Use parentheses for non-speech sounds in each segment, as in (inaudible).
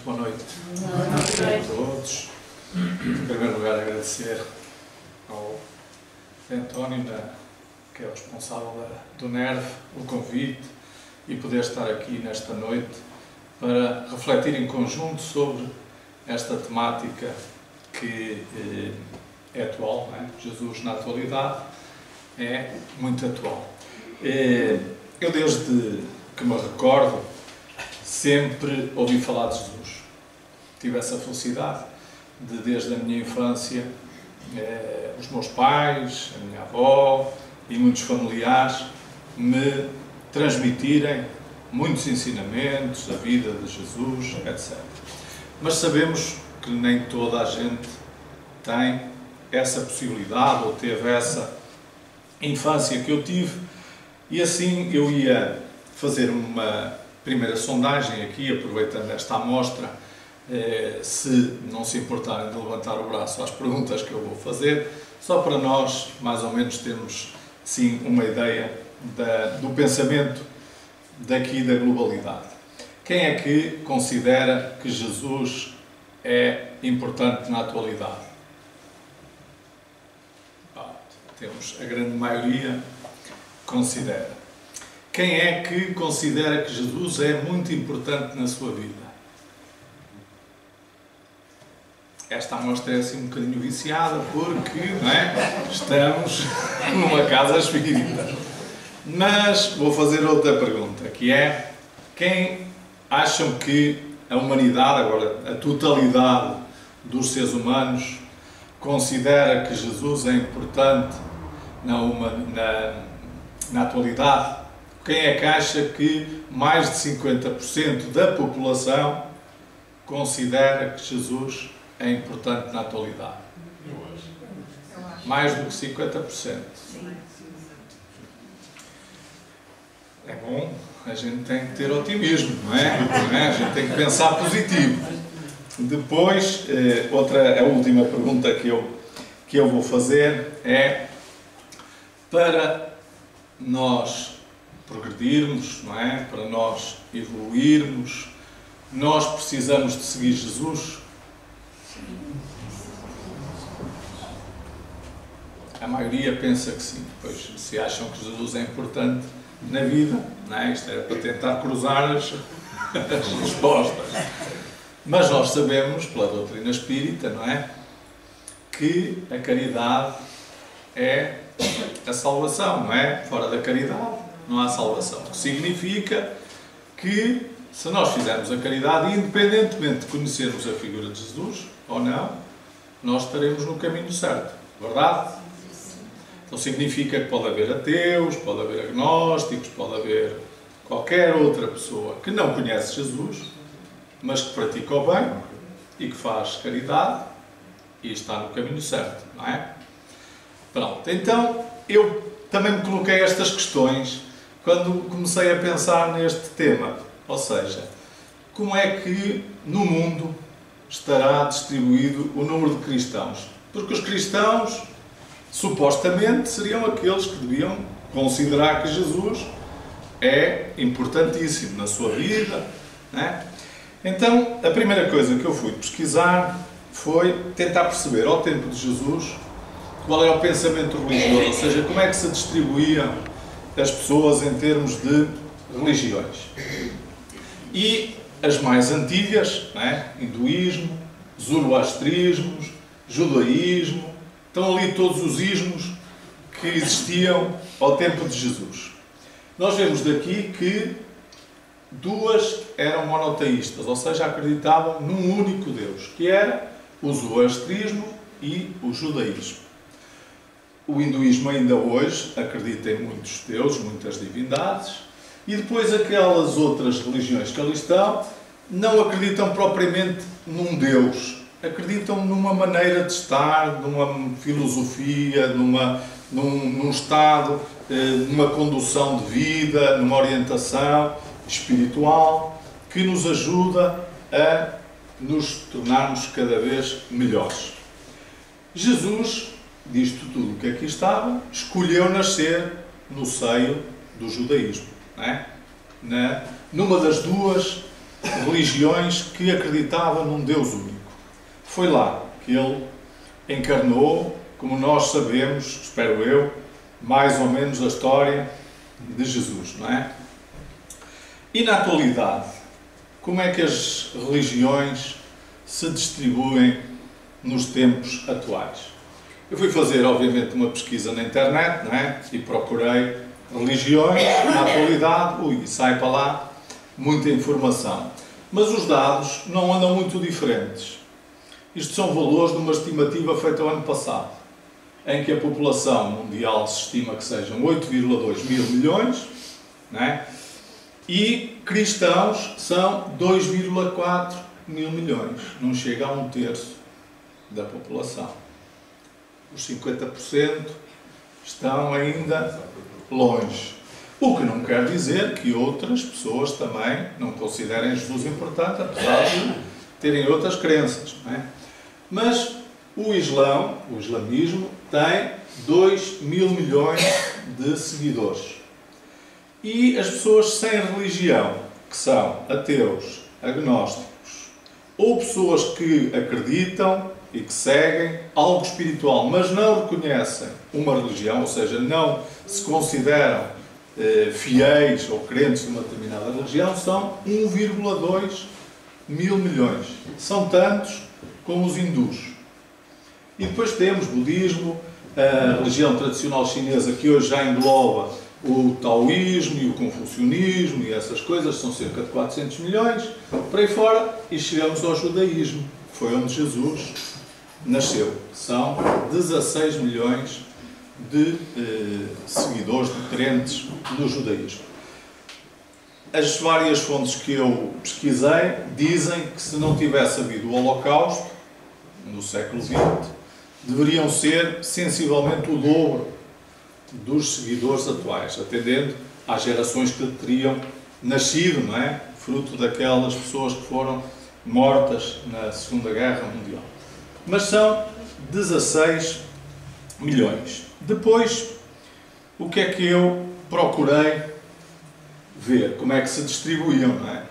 Muito boa noite. Boa noite a todos. Em primeiro lugar, agradecer ao António, que é o responsável do NERV, o convite e poder estar aqui nesta noite para refletir em conjunto sobre esta temática que eh, é atual, é? Jesus na atualidade é muito atual. Eh, eu, desde que me recordo, sempre ouvi falar de Jesus. Tive essa felicidade de, desde a minha infância, eh, os meus pais, a minha avó e muitos familiares me transmitirem muitos ensinamentos, a vida de Jesus, etc. Mas sabemos que nem toda a gente tem essa possibilidade ou teve essa infância que eu tive, e assim eu ia fazer uma primeira sondagem aqui, aproveitando esta amostra, eh, se não se importarem de levantar o braço às perguntas que eu vou fazer, só para nós, mais ou menos, termos, sim, uma ideia da, do pensamento daqui da globalidade. Quem é que considera que Jesus é importante na atualidade? temos a grande maioria considera. Quem é que considera que Jesus é muito importante na sua vida? Esta amostra é assim um bocadinho viciada porque é? estamos (laughs) numa casa espírita. Mas vou fazer outra pergunta, que é quem acham que a humanidade, agora a totalidade dos seres humanos, considera que Jesus é importante na, uma, na, na atualidade? Quem é que acha que mais de 50% da população considera que Jesus é importante na atualidade? Mais do que 50%. É bom, a gente tem que ter otimismo, não é? Não é? A gente tem que pensar positivo. Depois, eh, outra, a última pergunta que eu, que eu vou fazer é para nós progredirmos, não é? Para nós evoluirmos, nós precisamos de seguir Jesus. A maioria pensa que sim, pois se acham que Jesus é importante na vida, não é? Isto era para tentar cruzar as, (laughs) as respostas. Mas nós sabemos, pela doutrina espírita, não é? Que a caridade é a salvação, não é? Fora da caridade não há salvação. O que significa que se nós fizermos a caridade, independentemente de conhecermos a figura de Jesus ou não, nós estaremos no caminho certo. Verdade? Então significa que pode haver ateus, pode haver agnósticos, pode haver qualquer outra pessoa que não conhece Jesus, mas que pratica o bem e que faz caridade e está no caminho certo, não é? Pronto, então eu também me coloquei estas questões quando comecei a pensar neste tema. Ou seja, como é que no mundo estará distribuído o número de cristãos? Porque os cristãos, supostamente, seriam aqueles que deviam considerar que Jesus é importantíssimo na sua vida. Né? Então, a primeira coisa que eu fui pesquisar foi tentar perceber, ao tempo de Jesus, qual é o pensamento religioso, ou seja, como é que se distribuíam as pessoas em termos de religiões. E as mais antigas, né? hinduísmo, zoroastrismo, judaísmo, estão ali todos os ismos que existiam ao tempo de Jesus. Nós vemos daqui que duas eram monoteístas, ou seja, acreditavam num único Deus, que era o zoroastrismo e o judaísmo. O hinduísmo ainda hoje acredita em muitos deuses, muitas divindades, e depois aquelas outras religiões que ali estão não acreditam propriamente num Deus, acreditam numa maneira de estar, numa filosofia, numa, num, num estado, eh, numa condução de vida, numa orientação espiritual que nos ajuda a nos tornarmos cada vez melhores. Jesus disto tudo que aqui estava, escolheu nascer no seio do judaísmo. É? Na, numa das duas religiões que acreditavam num Deus único. Foi lá que ele encarnou, como nós sabemos, espero eu, mais ou menos a história de Jesus, não é? E na atualidade, como é que as religiões se distribuem nos tempos atuais? Eu fui fazer, obviamente, uma pesquisa na internet, não é? E procurei religiões na atualidade, ui, sai para lá muita informação. Mas os dados não andam muito diferentes. Isto são valores de uma estimativa feita o ano passado, em que a população mundial se estima que sejam 8,2 mil milhões, né? e cristãos são 2,4 mil milhões. Não chega a um terço da população. Os 50% estão ainda longe. O que não quer dizer que outras pessoas também não considerem Jesus importante, apesar de terem outras crenças. É? Mas o Islão, o islamismo, tem 2 mil milhões de seguidores. E as pessoas sem religião, que são ateus, agnósticos, ou pessoas que acreditam e que seguem algo espiritual, mas não reconhecem uma religião, ou seja, não se consideram eh, fiéis ou crentes de uma determinada religião, são 1,2 mil milhões. São tantos como os hindus. E depois temos budismo, a religião tradicional chinesa que hoje já engloba o taoísmo e o confucionismo e essas coisas, são cerca de 400 milhões, para aí fora, e chegamos ao judaísmo, que foi onde Jesus nasceu. São 16 milhões de eh, seguidores, de crentes no judaísmo. As várias fontes que eu pesquisei dizem que se não tivesse havido o Holocausto, no século XX, deveriam ser sensivelmente o dobro dos seguidores atuais, atendendo às gerações que teriam nascido, não é? Fruto daquelas pessoas que foram mortas na Segunda Guerra Mundial. Mas são 16 milhões. Depois, o que é que eu procurei ver? Como é que se distribuíam, não é?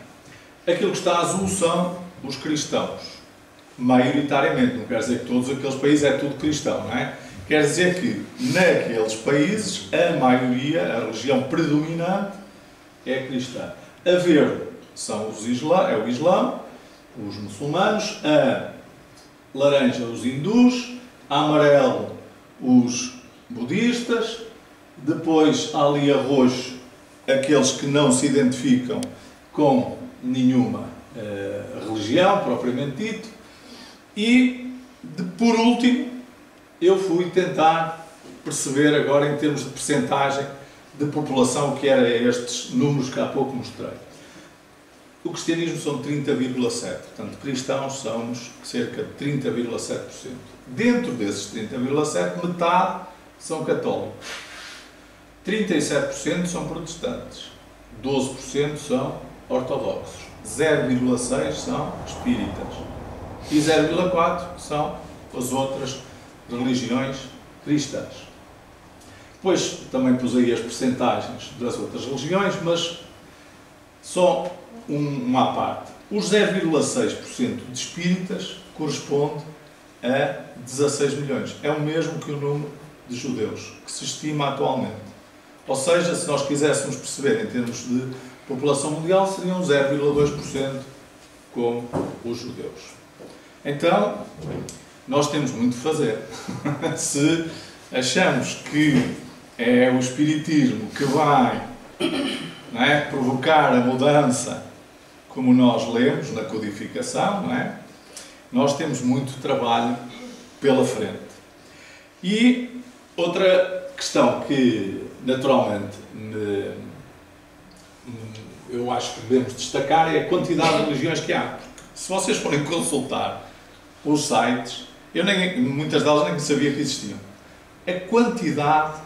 Aquilo que está azul são os cristãos. Maioritariamente, não quer dizer que todos aqueles países é tudo cristão, não é? Quer dizer que naqueles países a maioria, a religião predominante é cristã. A verde são os islã, é o Islão, os muçulmanos, a laranja os hindus, amarelo os budistas, depois ali a roxo aqueles que não se identificam com nenhuma uh, religião propriamente dito, e de, por último eu fui tentar perceber agora em termos de percentagem de população que era estes números que há pouco mostrei. O cristianismo são 30,7%, portanto, cristãos somos cerca de 30,7%. Dentro desses 30,7%, metade são católicos, 37% são protestantes, 12% são ortodoxos, 0,6% são espíritas e 0,4% são as outras religiões cristãs. Depois também pus aí as percentagens das outras religiões, mas só uma à parte. Os 0,6% de espíritas corresponde a 16 milhões. É o mesmo que o número de judeus que se estima atualmente. Ou seja, se nós quiséssemos perceber em termos de população mundial, seriam 0,2% como os judeus. Então, nós temos muito que fazer. (laughs) se achamos que é o Espiritismo que vai é, provocar a mudança como nós lemos na codificação, não é? Nós temos muito trabalho pela frente. E outra questão que, naturalmente, me, eu acho que devemos destacar é a quantidade de religiões que há. Se vocês forem consultar os sites, eu nem, muitas delas nem sabia que existiam. A quantidade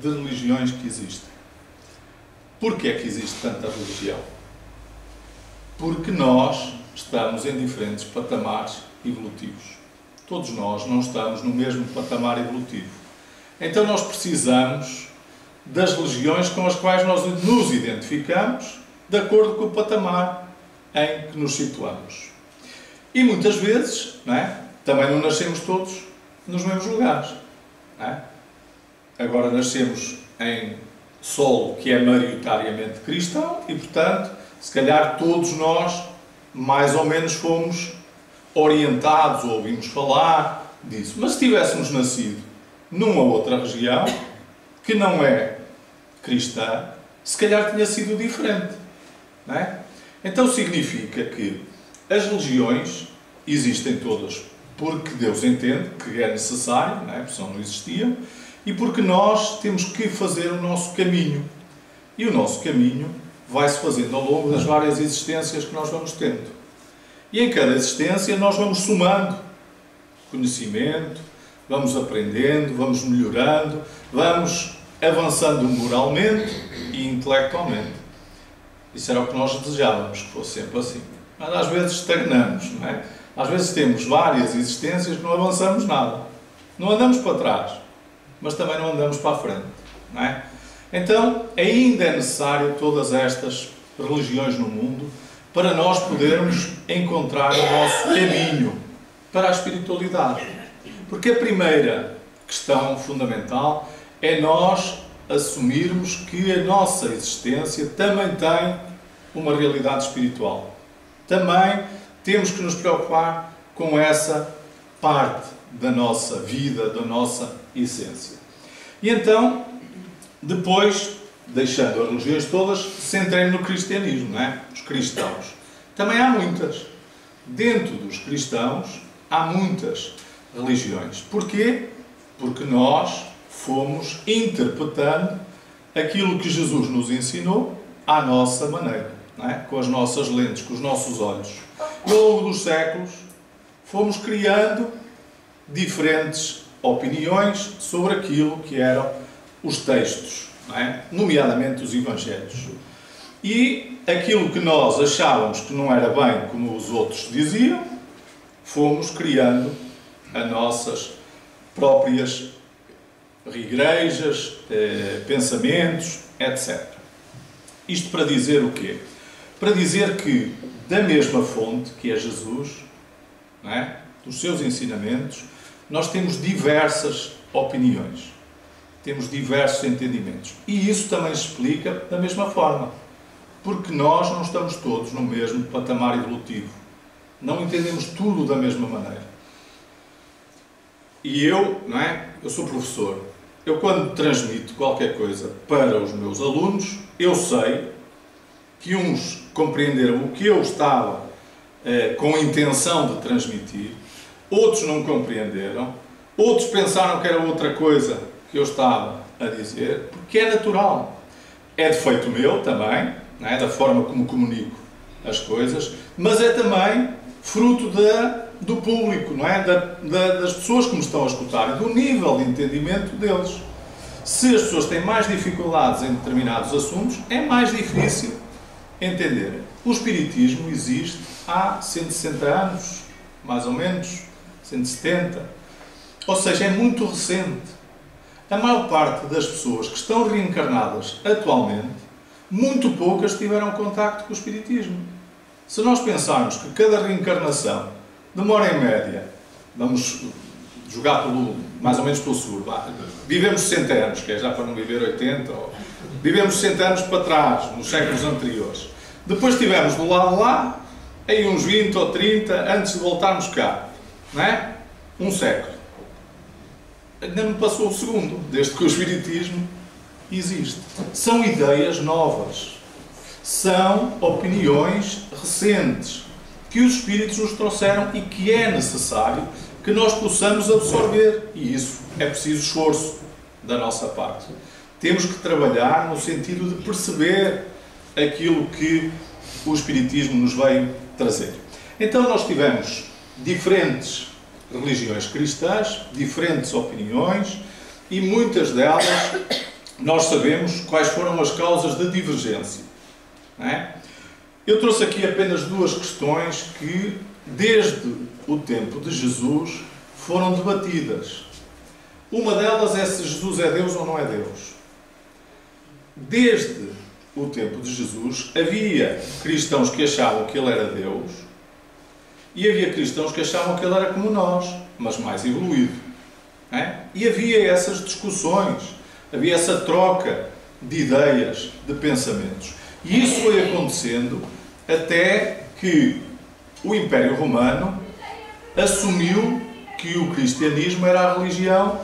de religiões que existem. Porquê é que existe tanta religião? Porque nós estamos em diferentes patamares evolutivos. Todos nós não estamos no mesmo patamar evolutivo. Então nós precisamos das religiões com as quais nós nos identificamos de acordo com o patamar em que nos situamos. E muitas vezes, não é? também não nascemos todos nos mesmos lugares. É? Agora nascemos em solo que é maioritariamente cristão e, portanto, se calhar todos nós mais ou menos fomos orientados ou ouvimos falar disso. Mas se tivéssemos nascido numa outra região que não é cristã, se calhar tinha sido diferente. É? Então significa que as religiões existem todas porque Deus entende que é necessário, não é? porque senão não existiam, e porque nós temos que fazer o nosso caminho. E o nosso caminho vai-se fazendo ao longo das várias existências que nós vamos tendo. E em cada existência nós vamos somando conhecimento, vamos aprendendo, vamos melhorando, vamos avançando moralmente e intelectualmente. Isso era o que nós desejávamos, que fosse sempre assim. Mas às vezes estagnamos, não é? Às vezes temos várias existências que não avançamos nada. Não andamos para trás, mas também não andamos para a frente. Não é? Então, ainda é necessário todas estas religiões no mundo para nós podermos encontrar o nosso caminho para a espiritualidade. Porque a primeira questão fundamental é nós assumirmos que a nossa existência também tem uma realidade espiritual. Também temos que nos preocupar com essa parte da nossa vida, da nossa essência. E então, depois, deixando as religiões todas, centrei no cristianismo, não é? Os cristãos. Também há muitas. Dentro dos cristãos, há muitas religiões. Porquê? Porque nós fomos interpretando aquilo que Jesus nos ensinou à nossa maneira, é? com as nossas lentes, com os nossos olhos. E ao longo dos séculos, fomos criando diferentes opiniões sobre aquilo que eram os textos, é? nomeadamente os Evangelhos. E aquilo que nós achávamos que não era bem como os outros diziam, fomos criando as nossas próprias igrejas, eh, pensamentos, etc. Isto para dizer o quê? Para dizer que, da mesma fonte, que é Jesus, é? dos seus ensinamentos, nós temos diversas opiniões, temos diversos entendimentos. E isso também explica da mesma forma, porque nós não estamos todos no mesmo patamar evolutivo. Não entendemos tudo da mesma maneira. E eu, não é? Eu sou professor. Eu, quando transmito qualquer coisa para os meus alunos, eu sei que uns compreenderam o que eu estava eh, com a intenção de transmitir, outros não compreenderam, outros pensaram que era outra coisa que eu estava a dizer, porque é natural. É defeito meu também, é? da forma como comunico as coisas, mas é também fruto da, do público, não é? Da, da, das pessoas que me estão a escutar, do nível de entendimento deles. Se as pessoas têm mais dificuldades em determinados assuntos, é mais difícil entender. O Espiritismo existe há 160 anos, mais ou menos, 170. Ou seja, é muito recente. A maior parte das pessoas que estão reencarnadas atualmente, muito poucas tiveram contacto com o Espiritismo. Se nós pensarmos que cada reencarnação demora em média, vamos jogar pelo, mais ou menos pelo seguro, vivemos 60 anos, que é já para não viver 80, ou, vivemos 60 anos para trás, nos séculos anteriores. Depois tivemos do lado lá, aí uns 20 ou 30, antes de voltarmos cá, não é? Um século. Ainda não passou o segundo, desde que o Espiritismo existe. São ideias novas. São opiniões recentes que os Espíritos nos trouxeram e que é necessário que nós possamos absorver. E isso é preciso esforço da nossa parte. Temos que trabalhar no sentido de perceber aquilo que o Espiritismo nos veio trazer. Então, nós tivemos diferentes religiões cristãs, diferentes opiniões e muitas delas nós sabemos quais foram as causas de divergência. É? Eu trouxe aqui apenas duas questões que, desde o tempo de Jesus, foram debatidas. Uma delas é se Jesus é Deus ou não é Deus. Desde o tempo de Jesus, havia cristãos que achavam que ele era Deus e havia cristãos que achavam que ele era como nós, mas mais evoluído. É? E havia essas discussões, havia essa troca de ideias, de pensamentos. E isso foi acontecendo até que o Império Romano assumiu que o cristianismo era a religião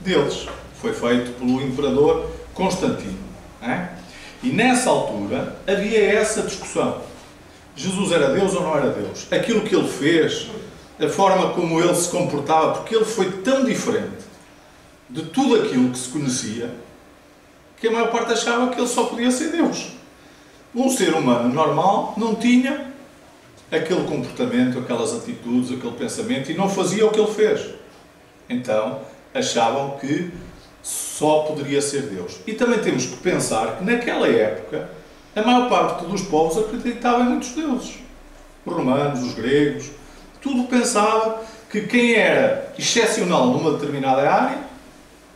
deles. Foi feito pelo imperador Constantino. É? E nessa altura havia essa discussão. Jesus era Deus ou não era Deus? Aquilo que ele fez, a forma como ele se comportava, porque ele foi tão diferente de tudo aquilo que se conhecia, que a maior parte achava que ele só podia ser Deus. Um ser humano normal não tinha aquele comportamento, aquelas atitudes, aquele pensamento e não fazia o que ele fez. Então achavam que só poderia ser Deus. E também temos que pensar que naquela época a maior parte dos povos acreditava em muitos deuses. Os romanos, os gregos, tudo pensava que quem era excepcional numa determinada área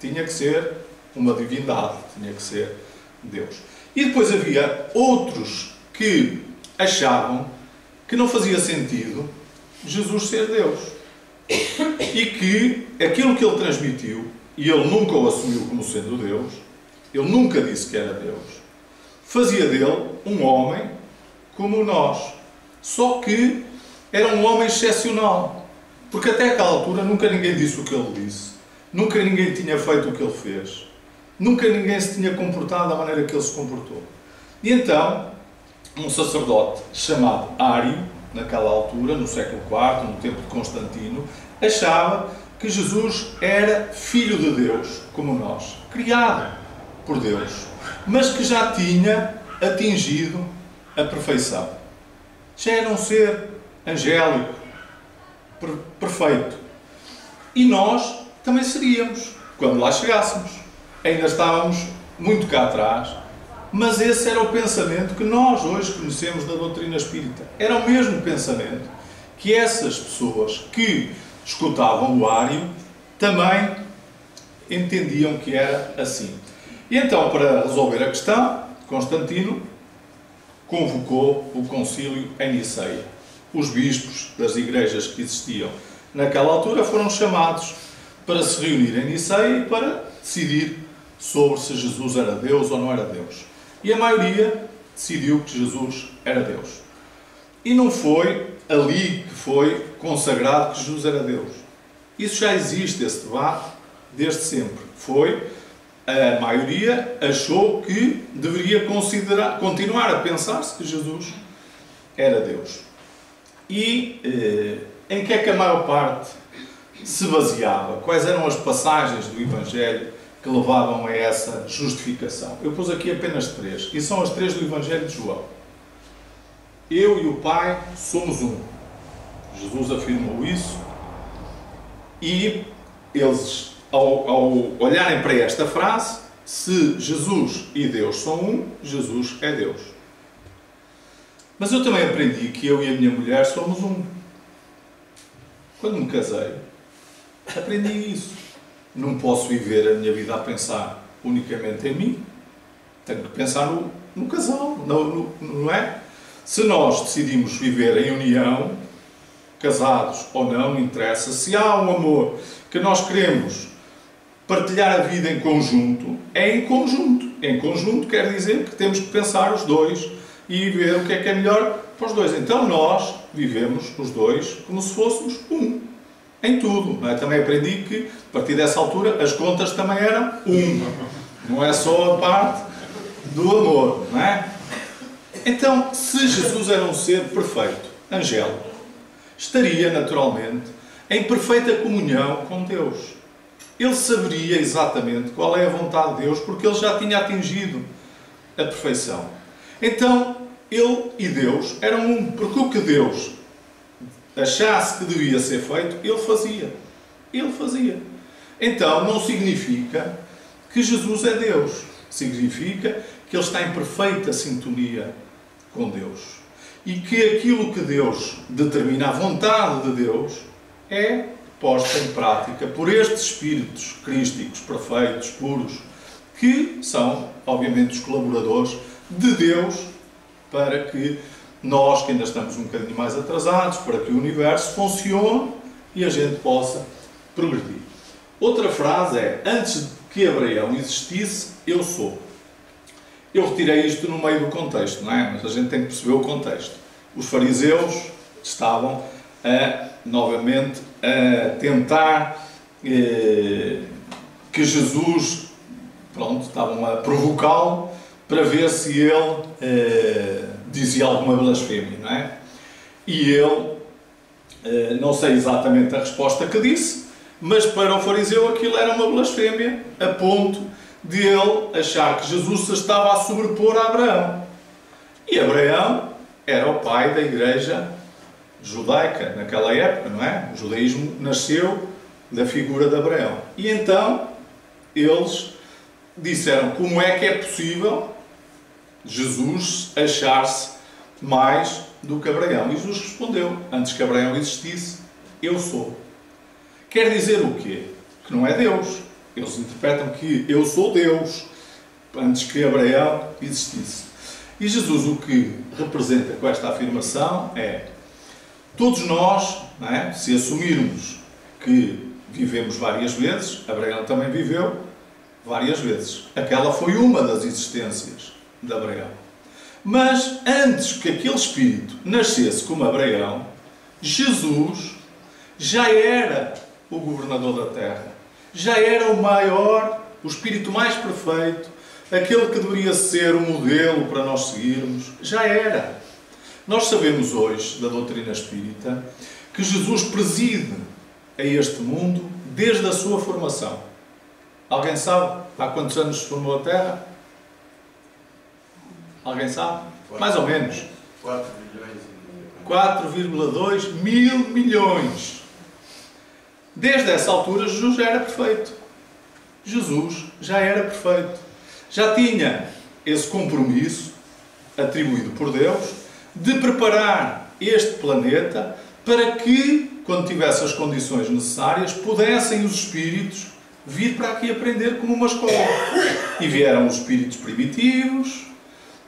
tinha que ser uma divindade, tinha que ser Deus. E depois havia outros que achavam que não fazia sentido Jesus ser Deus. E que aquilo que ele transmitiu, e ele nunca o assumiu como sendo Deus, ele nunca disse que era Deus, fazia dele um homem como nós. Só que era um homem excepcional. Porque até aquela altura nunca ninguém disse o que ele disse. Nunca ninguém tinha feito o que ele fez. Nunca ninguém se tinha comportado da maneira que ele se comportou. E então, um sacerdote chamado Ário, naquela altura, no século IV, no tempo de Constantino, achava que Jesus era filho de Deus, como nós, criado por Deus, mas que já tinha atingido a perfeição. Já era um ser angélico, perfeito. E nós também seríamos, quando lá chegássemos ainda estávamos muito cá atrás, mas esse era o pensamento que nós hoje conhecemos da doutrina espírita. Era o mesmo pensamento que essas pessoas que escutavam o Ário também entendiam que era assim. E então, para resolver a questão, Constantino convocou o concílio em Niceia. Os bispos das igrejas que existiam naquela altura foram chamados para se reunir em Niceia e para decidir sobre se Jesus era Deus ou não era Deus. E a maioria decidiu que Jesus era Deus. E não foi ali que foi consagrado que Jesus era Deus. Isso já existe, esse debate, desde sempre. Foi, a maioria achou que deveria considerar, continuar a pensar-se que Jesus era Deus. E eh, em que é que a maior parte se baseava? Quais eram as passagens do Evangelho que levavam a essa justificação. Eu pus aqui apenas três, e são as três do Evangelho de João. Eu e o Pai somos um. Jesus afirmou isso, e eles, ao, ao olharem para esta frase, se Jesus e Deus são um, Jesus é Deus. Mas eu também aprendi que eu e a minha mulher somos um. Quando me casei, aprendi isso. Não posso viver a minha vida a pensar unicamente em mim. Tenho que pensar no, no casal, no, no, não é? Se nós decidimos viver em união, casados ou não, não interessa. Se há um amor que nós queremos partilhar a vida em conjunto, é em conjunto. Em conjunto quer dizer que temos que pensar os dois e ver o que é que é melhor para os dois. Então nós vivemos os dois como se fôssemos um em tudo. É? Também aprendi que, a partir dessa altura, as contas também eram um. Não é só a parte do amor. Não é? Então, se Jesus era um ser perfeito, angélico, estaria naturalmente em perfeita comunhão com Deus. Ele saberia exatamente qual é a vontade de Deus, porque ele já tinha atingido a perfeição. Então, ele e Deus eram um, porque o que Deus achasse que devia ser feito, ele fazia. Ele fazia. Então não significa que Jesus é Deus. Significa que ele está em perfeita sintonia com Deus. E que aquilo que Deus determina, a vontade de Deus, é posta em prática por estes espíritos crísticos, perfeitos, puros, que são, obviamente, os colaboradores de Deus para que nós, que ainda estamos um bocadinho mais atrasados, para que o universo funcione e a gente possa progredir. Outra frase é: Antes que Abraão existisse, eu sou. Eu retirei isto no meio do contexto, não é? Mas a gente tem que perceber o contexto. Os fariseus estavam a, novamente a tentar eh, que Jesus, pronto, estavam a provocá-lo para ver se ele eh, dizia alguma blasfémia, não é? E ele, eh, não sei exatamente a resposta que disse, mas para o fariseu aquilo era uma blasfémia, a ponto de ele achar que Jesus se estava a sobrepor a Abraão. E Abraão era o pai da igreja judaica naquela época, não é? O judaísmo nasceu da figura de Abraão. E então eles disseram como é que é possível Jesus achar-se mais do que Abraão. E Jesus respondeu: Antes que Abraão existisse, eu sou. Quer dizer o quê? Que não é Deus. Eles interpretam que eu sou Deus antes que Abraão existisse. E Jesus o que representa com esta afirmação é todos nós, é? se assumirmos que vivemos várias vezes, Abraão também viveu várias vezes. Aquela foi uma das existências de Abraão. Mas antes que aquele espírito nascesse como Abraão, Jesus já era o governador da terra. Já era o maior, o espírito mais perfeito, aquele que deveria ser o modelo para nós seguirmos. Já era. Nós sabemos hoje, da doutrina espírita, que Jesus preside a este mundo desde a sua formação. Alguém sabe há quantos anos se formou a Terra? Alguém sabe? Mais ou menos. 4,2 mil milhões. Desde essa altura, Jesus já era perfeito. Jesus já era perfeito. Já tinha esse compromisso atribuído por Deus de preparar este planeta para que, quando tivesse as condições necessárias, pudessem os espíritos vir para aqui aprender como uma escola. E vieram os espíritos primitivos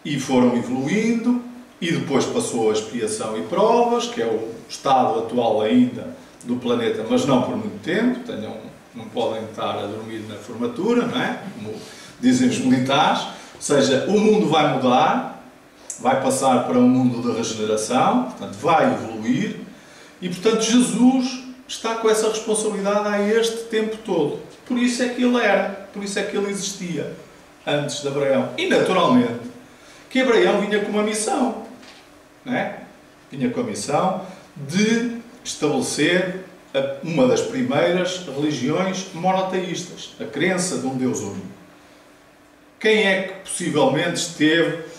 e foram evoluindo, e depois passou a expiação e provas, que é o estado atual ainda do planeta, mas não por muito tempo, tenham, não podem estar a dormir na formatura, não é? Como dizem os militares. Ou seja, o mundo vai mudar, vai passar para um mundo de regeneração, portanto, vai evoluir, e portanto Jesus está com essa responsabilidade há este tempo todo. Por isso é que ele era, por isso é que ele existia antes de Abraão. E naturalmente que Abraão vinha com uma missão, não é? Vinha com a missão de estabelecer uma das primeiras religiões monoteístas, a crença de um Deus único. Quem é que possivelmente esteve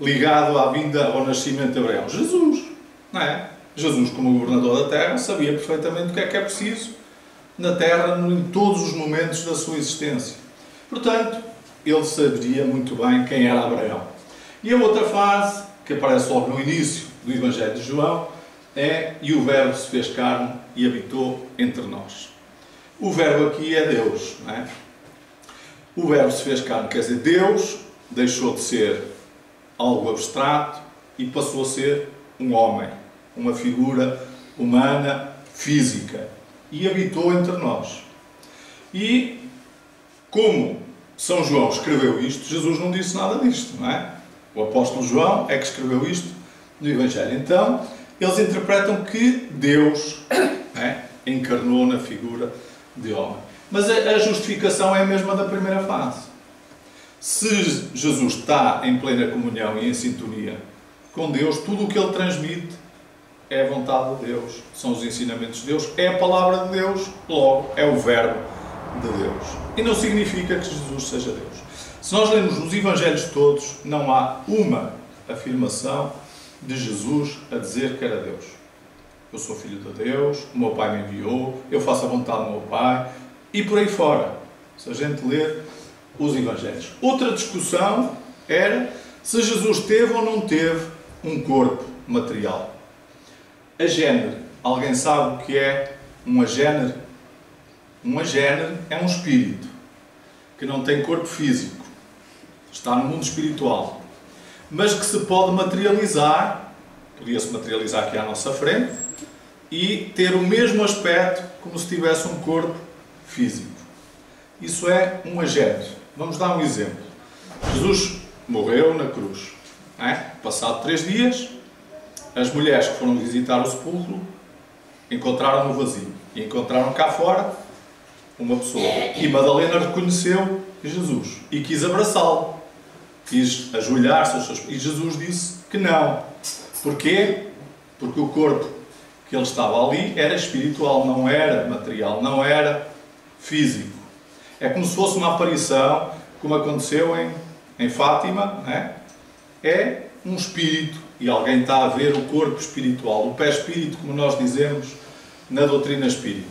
ligado à vinda ao nascimento de Abraão? Jesus, não é? Jesus, como governador da terra, sabia perfeitamente o que é que é preciso na terra em todos os momentos da sua existência. Portanto, ele saberia muito bem quem era Abraão. E a outra fase, que aparece logo no início do Evangelho de João, é e o Verbo se fez carne e habitou entre nós. O Verbo aqui é Deus, não é? O Verbo se fez carne, quer dizer, Deus deixou de ser algo abstrato e passou a ser um homem, uma figura humana, física, e habitou entre nós. E como São João escreveu isto, Jesus não disse nada disto, não é? O apóstolo João é que escreveu isto no Evangelho. Então, eles interpretam que Deus é, encarnou na figura de homem. Mas a justificação é a mesma da primeira fase. Se Jesus está em plena comunhão e em sintonia com Deus, tudo o que ele transmite é a vontade de Deus, são os ensinamentos de Deus, é a palavra de Deus, logo é o Verbo de Deus. E não significa que Jesus seja Deus. Se nós lemos os Evangelhos todos, não há uma afirmação de Jesus a dizer que era Deus. Eu sou filho de Deus, o meu Pai me enviou, eu faço a vontade do meu Pai, e por aí fora. Se a gente ler os Evangelhos. Outra discussão era se Jesus teve ou não teve um corpo material. A gênero. Alguém sabe o que é um agénero? Um agénero é um espírito que não tem corpo físico. Está no mundo espiritual. mas que se pode materializar, podia-se materializar aqui à nossa frente, e ter o mesmo aspecto como se tivesse um corpo físico. Isso é um agente. Vamos dar um exemplo. Jesus morreu na cruz. É? Passado três dias, as mulheres que foram visitar o sepulcro encontraram-no vazio. E encontraram cá fora uma pessoa. E Madalena reconheceu Jesus e quis abraçá-lo. Quis ajoelhar-se aos seus E Jesus disse que não. Porquê? Porque o corpo que ele estava ali era espiritual, não era material, não era físico. É como se fosse uma aparição, como aconteceu em, em Fátima, é? é um espírito e alguém está a ver o corpo espiritual, o pé espírito, como nós dizemos na doutrina espírita.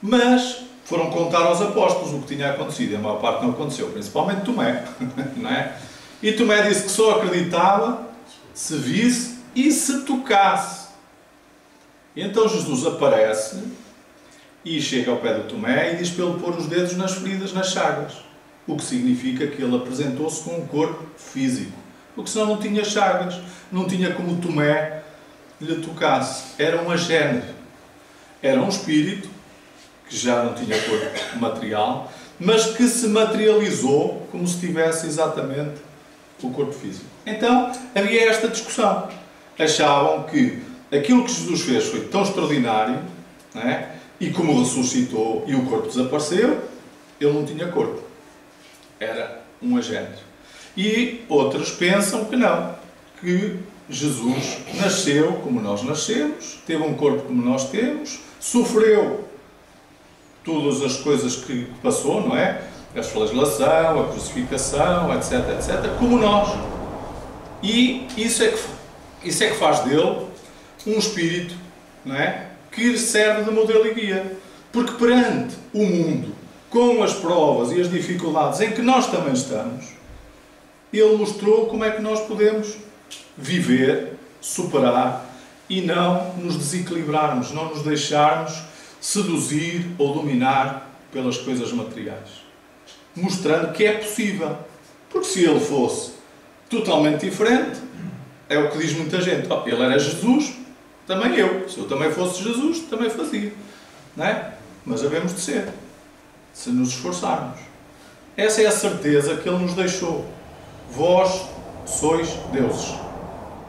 Mas foram contar aos apóstolos o que tinha acontecido, e a maior parte não aconteceu, principalmente Tomé. (laughs) Não é? E Tomé disse que só acreditava se visse e se tocasse. E então Jesus aparece e chega ao pé de Tomé e diz para ele pôr os dedos nas feridas, nas chagas. O que significa que ele apresentou-se com um corpo físico. Porque senão não tinha chagas, não tinha como Tomé lhe tocasse. Era uma gênero. Era um espírito que já não tinha corpo material, mas que se materializou como se tivesse exatamente o corpo físico. Então havia esta discussão. Achavam que aquilo que Jesus fez foi tão extraordinário, é? E como ressuscitou e o corpo desapareceu, ele não tinha corpo. Era um agente. E outros pensam que não, que Jesus nasceu como nós nascemos, teve um corpo como nós temos, sofreu todas as coisas que passou, não é? A flagelação, a crucificação, etc, etc, como nós. E isso é que, isso é que faz dele um espírito, não é? Que serve de modelo e guia. Porque perante o mundo, com as provas e as dificuldades em que nós também estamos, ele mostrou como é que nós podemos viver, superar e não nos desequilibrarmos, não nos deixarmos seduzir ou dominar pelas coisas materiais. Mostrando que é possível. Porque se ele fosse totalmente diferente, é o que diz muita gente. Oh, ele era Jesus, também eu. Se eu também fosse Jesus, também fazia. Não é? Mas havemos de ser. Se nos esforçarmos. Essa é a certeza que ele nos deixou. Vós sois deuses.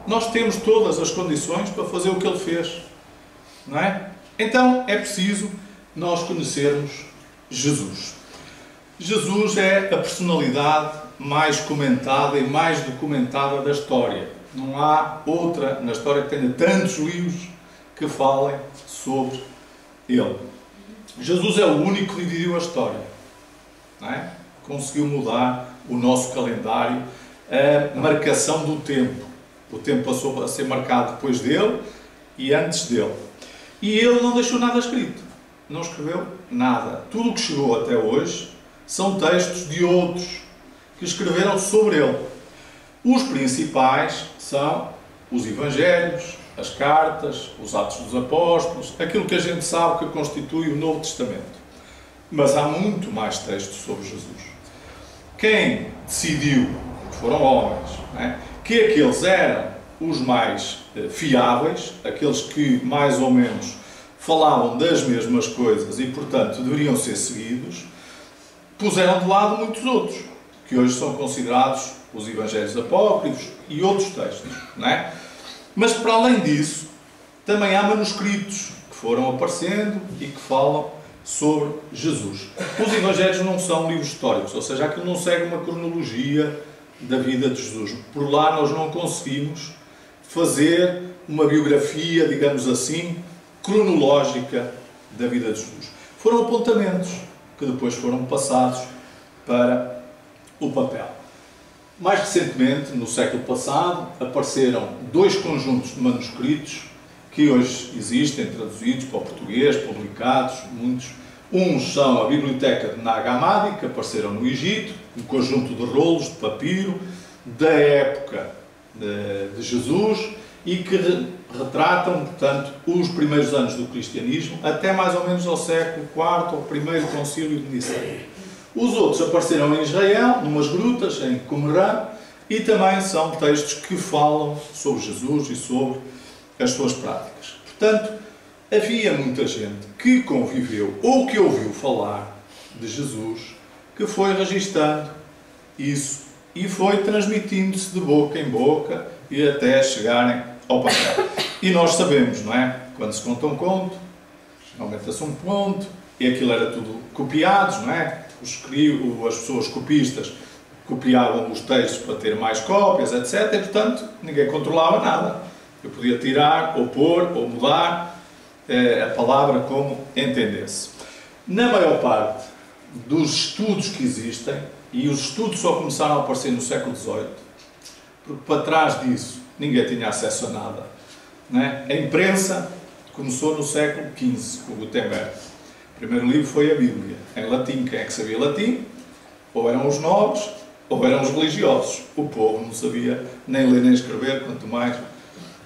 Nós temos todas as condições para fazer o que ele fez. Não é? Então é preciso nós conhecermos Jesus. Jesus é a personalidade mais comentada e mais documentada da história. Não há outra na história que tenha tantos livros que falem sobre ele. Jesus é o único que dividiu a história. É? Conseguiu mudar o nosso calendário, a marcação do tempo. O tempo passou a ser marcado depois dele e antes dele. E ele não deixou nada escrito. Não escreveu nada. Tudo o que chegou até hoje são textos de outros que escreveram sobre ele. Os principais são os Evangelhos, as cartas, os Atos dos Apóstolos, aquilo que a gente sabe que constitui o Novo Testamento. Mas há muito mais textos sobre Jesus. Quem decidiu, foram homens, é? que aqueles eram os mais eh, fiáveis, aqueles que mais ou menos falavam das mesmas coisas e, portanto, deveriam ser seguidos, puseram de lado muitos outros, que hoje são considerados os Evangelhos Apócrifos e outros textos. Não é? Mas, para além disso, também há manuscritos que foram aparecendo e que falam sobre Jesus. Os Evangelhos não são livros históricos, ou seja, aquilo não segue uma cronologia da vida de Jesus. Por lá nós não conseguimos fazer uma biografia, digamos assim, cronológica da vida de Jesus. Foram apontamentos que depois foram passados para o papel. Mais recentemente, no século passado, apareceram dois conjuntos de manuscritos que hoje existem, traduzidos para o português, publicados, muitos. Uns são a Biblioteca de Nag Hammadi, que apareceram no Egito, um conjunto de rolos de papiro da época de, de Jesus e que retratam, portanto, os primeiros anos do cristianismo até mais ou menos ao século IV, ao primeiro concílio de Nicéia. Os outros apareceram em Israel, numas grutas, em Qumran, e também são textos que falam sobre Jesus e sobre as suas práticas. Portanto, havia muita gente que conviveu ou que ouviu falar de Jesus, que foi registando isso e foi transmitindo-se de boca em boca e até chegarem ao papel. E nós sabemos, não é? Quando se conta um conto, aumenta-se um ponto, e aquilo era tudo copiados, não é? Os, as pessoas copistas copiavam os textos para ter mais cópias, etc. E, portanto, ninguém controlava nada. Eu podia tirar, ou pôr, ou mudar eh, a palavra como entendesse. Na maior parte dos estudos que existem, e os estudos só começaram a aparecer no século XVIII, porque para trás disso ninguém tinha acesso a nada. Né? A imprensa começou no século XV, com Gutenberg. O primeiro livro foi a Bíblia, em latim. Quem é que sabia latim? Ou eram os nobres, ou eram os religiosos. O povo não sabia nem ler nem escrever, quanto mais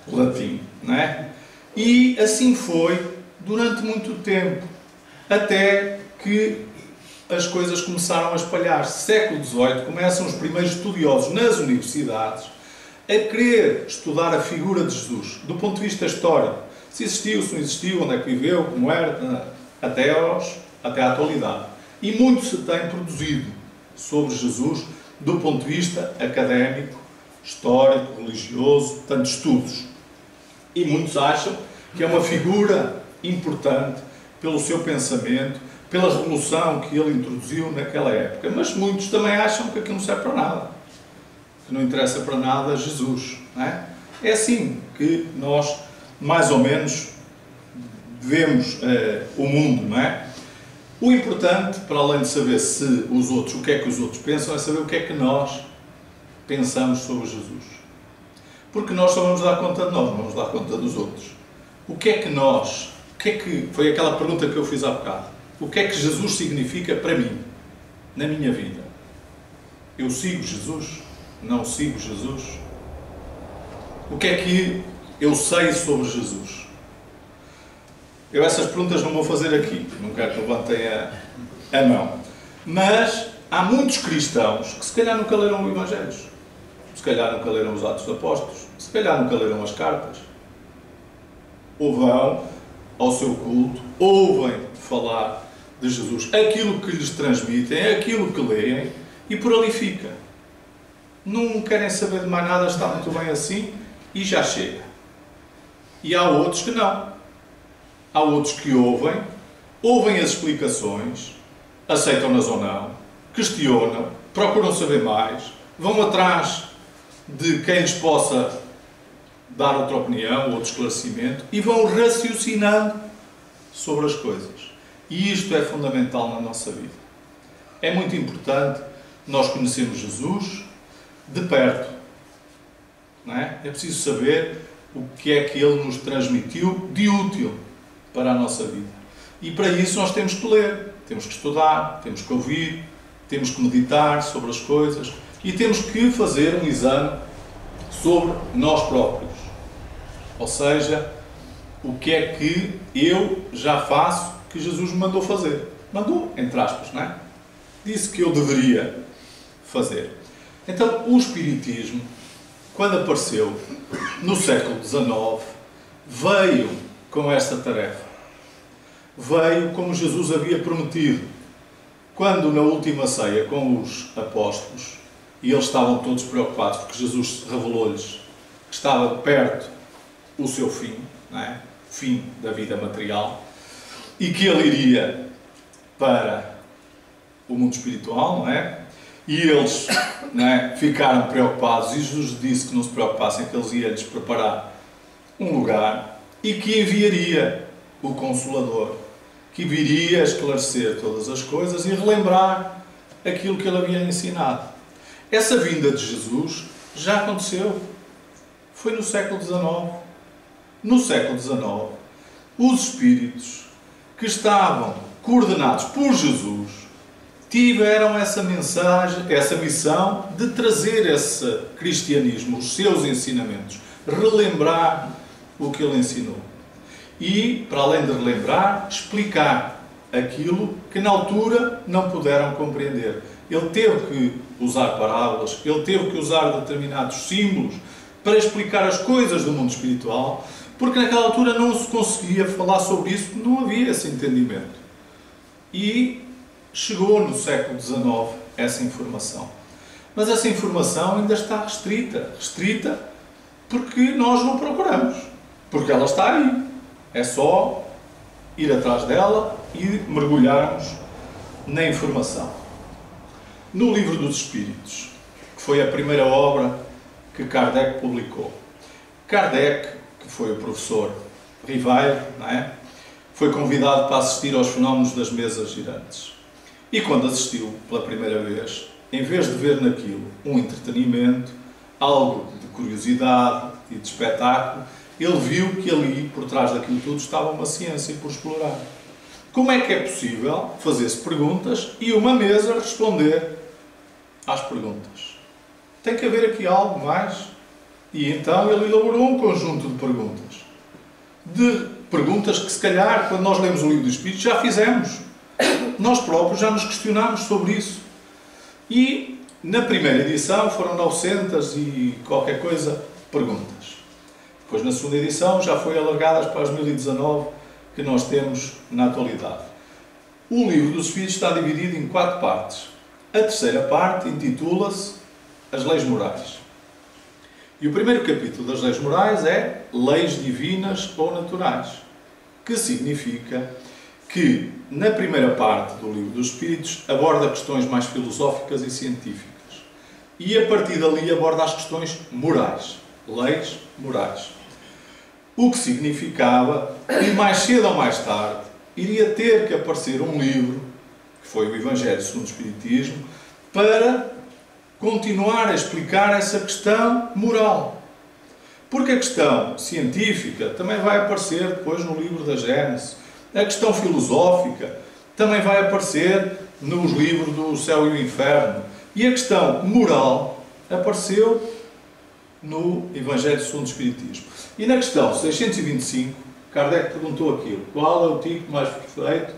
latim. Não é? E assim foi durante muito tempo, até que as coisas começaram a espalhar-se. Século XVIII começam os primeiros estudiosos nas universidades a querer estudar a figura de Jesus, do ponto de vista histórico. Se existiu, se não existiu, onde é que viveu, como era, até, aos, até à atualidade. E muito se tem produzido sobre Jesus do ponto de vista académico, histórico, religioso, tantos estudos. E muitos acham que é uma figura importante pelo seu pensamento, pela revolução que ele introduziu naquela época. Mas muitos também acham que aquilo não serve para nada, que não interessa para nada Jesus. É? é? assim que nós, mais ou menos, vemos uh, o mundo, não é? O importante, para além de saber se os outros, o que é que os outros pensam, é saber o que é que nós pensamos sobre Jesus. Porque nós só vamos dar conta de nós, não vamos dar conta dos outros. O que é que nós, o que é que, foi aquela pergunta que eu fiz há bocado, o que é que Jesus significa para mim, na minha vida? Eu sigo Jesus? Não sigo Jesus? O que é que eu sei sobre Jesus? Eu essas perguntas não vou fazer aqui, não quero que levantem a, a mão. Mas há muitos cristãos que se calhar nunca leram os Evangelhos, se calhar nunca leram os Atos dos Apóstolos, se calhar nunca leram as cartas. Ou vão ao seu culto, ouvem falar de Jesus, aquilo que lhes transmitem, aquilo que leem, e por ali fica. Não querem saber de mais nada, está muito bem assim e já chega. E há outros que não há outros que ouvem, ouvem as explicações, aceitam-nas ou não, questionam, procuram saber mais, vão atrás de quem lhes possa dar outra opinião, outro esclarecimento e vão raciocinando sobre as coisas. E isto é fundamental na nossa vida. É muito importante nós conhecermos Jesus de perto. Não é? é preciso saber o que é que ele nos transmitiu de útil para a nossa vida. E para isso nós temos que ler, temos que estudar, temos que ouvir, temos que meditar sobre as coisas e temos que fazer um exame sobre nós próprios. Ou seja, o que é que eu já faço que Jesus me mandou fazer. Mandou, entre aspas, não é? Disse que eu deveria fazer. Então, o Espiritismo, quando apareceu no século XIX, veio com esta tarefa veio como Jesus havia prometido. Quando na última ceia com os apóstolos, e eles estavam todos preocupados porque Jesus revelou-lhes que estava perto o seu fim, é? fim da vida material, e que ele iria para o mundo espiritual, não é? E eles é, ficaram preocupados e Jesus disse que não se preocupassem, que eles iam lhes preparar um lugar e que enviaria o Consolador que viria a esclarecer todas as coisas e relembrar aquilo que ele havia ensinado. Essa vinda de Jesus já aconteceu. Foi no século XIX. No século XIX, os espíritos que estavam coordenados por Jesus tiveram essa mensagem, essa missão de trazer esse cristianismo, os seus ensinamentos, relembrar o que ele ensinou e, para além de relembrar, explicar aquilo que na altura não puderam compreender. Ele teve que usar parábolas, ele teve que usar determinados símbolos para explicar as coisas do mundo espiritual, porque naquela altura não se conseguia falar sobre isso, não havia esse entendimento. E chegou no século XIX essa informação. Mas essa informação ainda está restrita. Restrita porque nós não procuramos. Porque ela está aí. É só ir atrás dela e mergulharmos na informação. No Livro dos Espíritos, que foi a primeira obra que Kardec publicou. Kardec, que foi o professor não é? foi convidado para assistir aos fenómenos das mesas girantes. E quando assistiu pela primeira vez, em vez de ver naquilo um entretenimento, algo de curiosidade e de espetáculo, ele viu que ali, por trás daquilo tudo, estava uma ciência por explorar. Como é que é possível fazer-se perguntas e uma mesa responder às perguntas? Tem que haver aqui algo mais. E então ele elaborou um conjunto de perguntas. De perguntas que, se calhar, quando nós lemos o livro do Espírito, já fizemos. Nós próprios já nos questionámos sobre isso. E na primeira edição foram 900 e qualquer coisa perguntas. Depois, na segunda edição, já foi alargadas para as 1019 que nós temos na atualidade. O livro dos Espíritos está dividido em quatro partes. A terceira parte intitula-se As Leis Morais. E o primeiro capítulo das Leis Morais é Leis Divinas ou Naturais, que significa que, na primeira parte do Livro dos Espíritos, aborda questões mais filosóficas e científicas. E, a partir dali, aborda as questões morais. Leis morais. O que significava que mais cedo ou mais tarde iria ter que aparecer um livro, que foi o Evangelho segundo o Espiritismo, para continuar a explicar essa questão moral. Porque a questão científica também vai aparecer depois no livro da Gênesis. A questão filosófica também vai aparecer nos livros do Céu e o Inferno. E a questão moral apareceu no Evangelho segundo o Espiritismo. E na questão 625, Kardec perguntou aquilo: qual é o tipo mais perfeito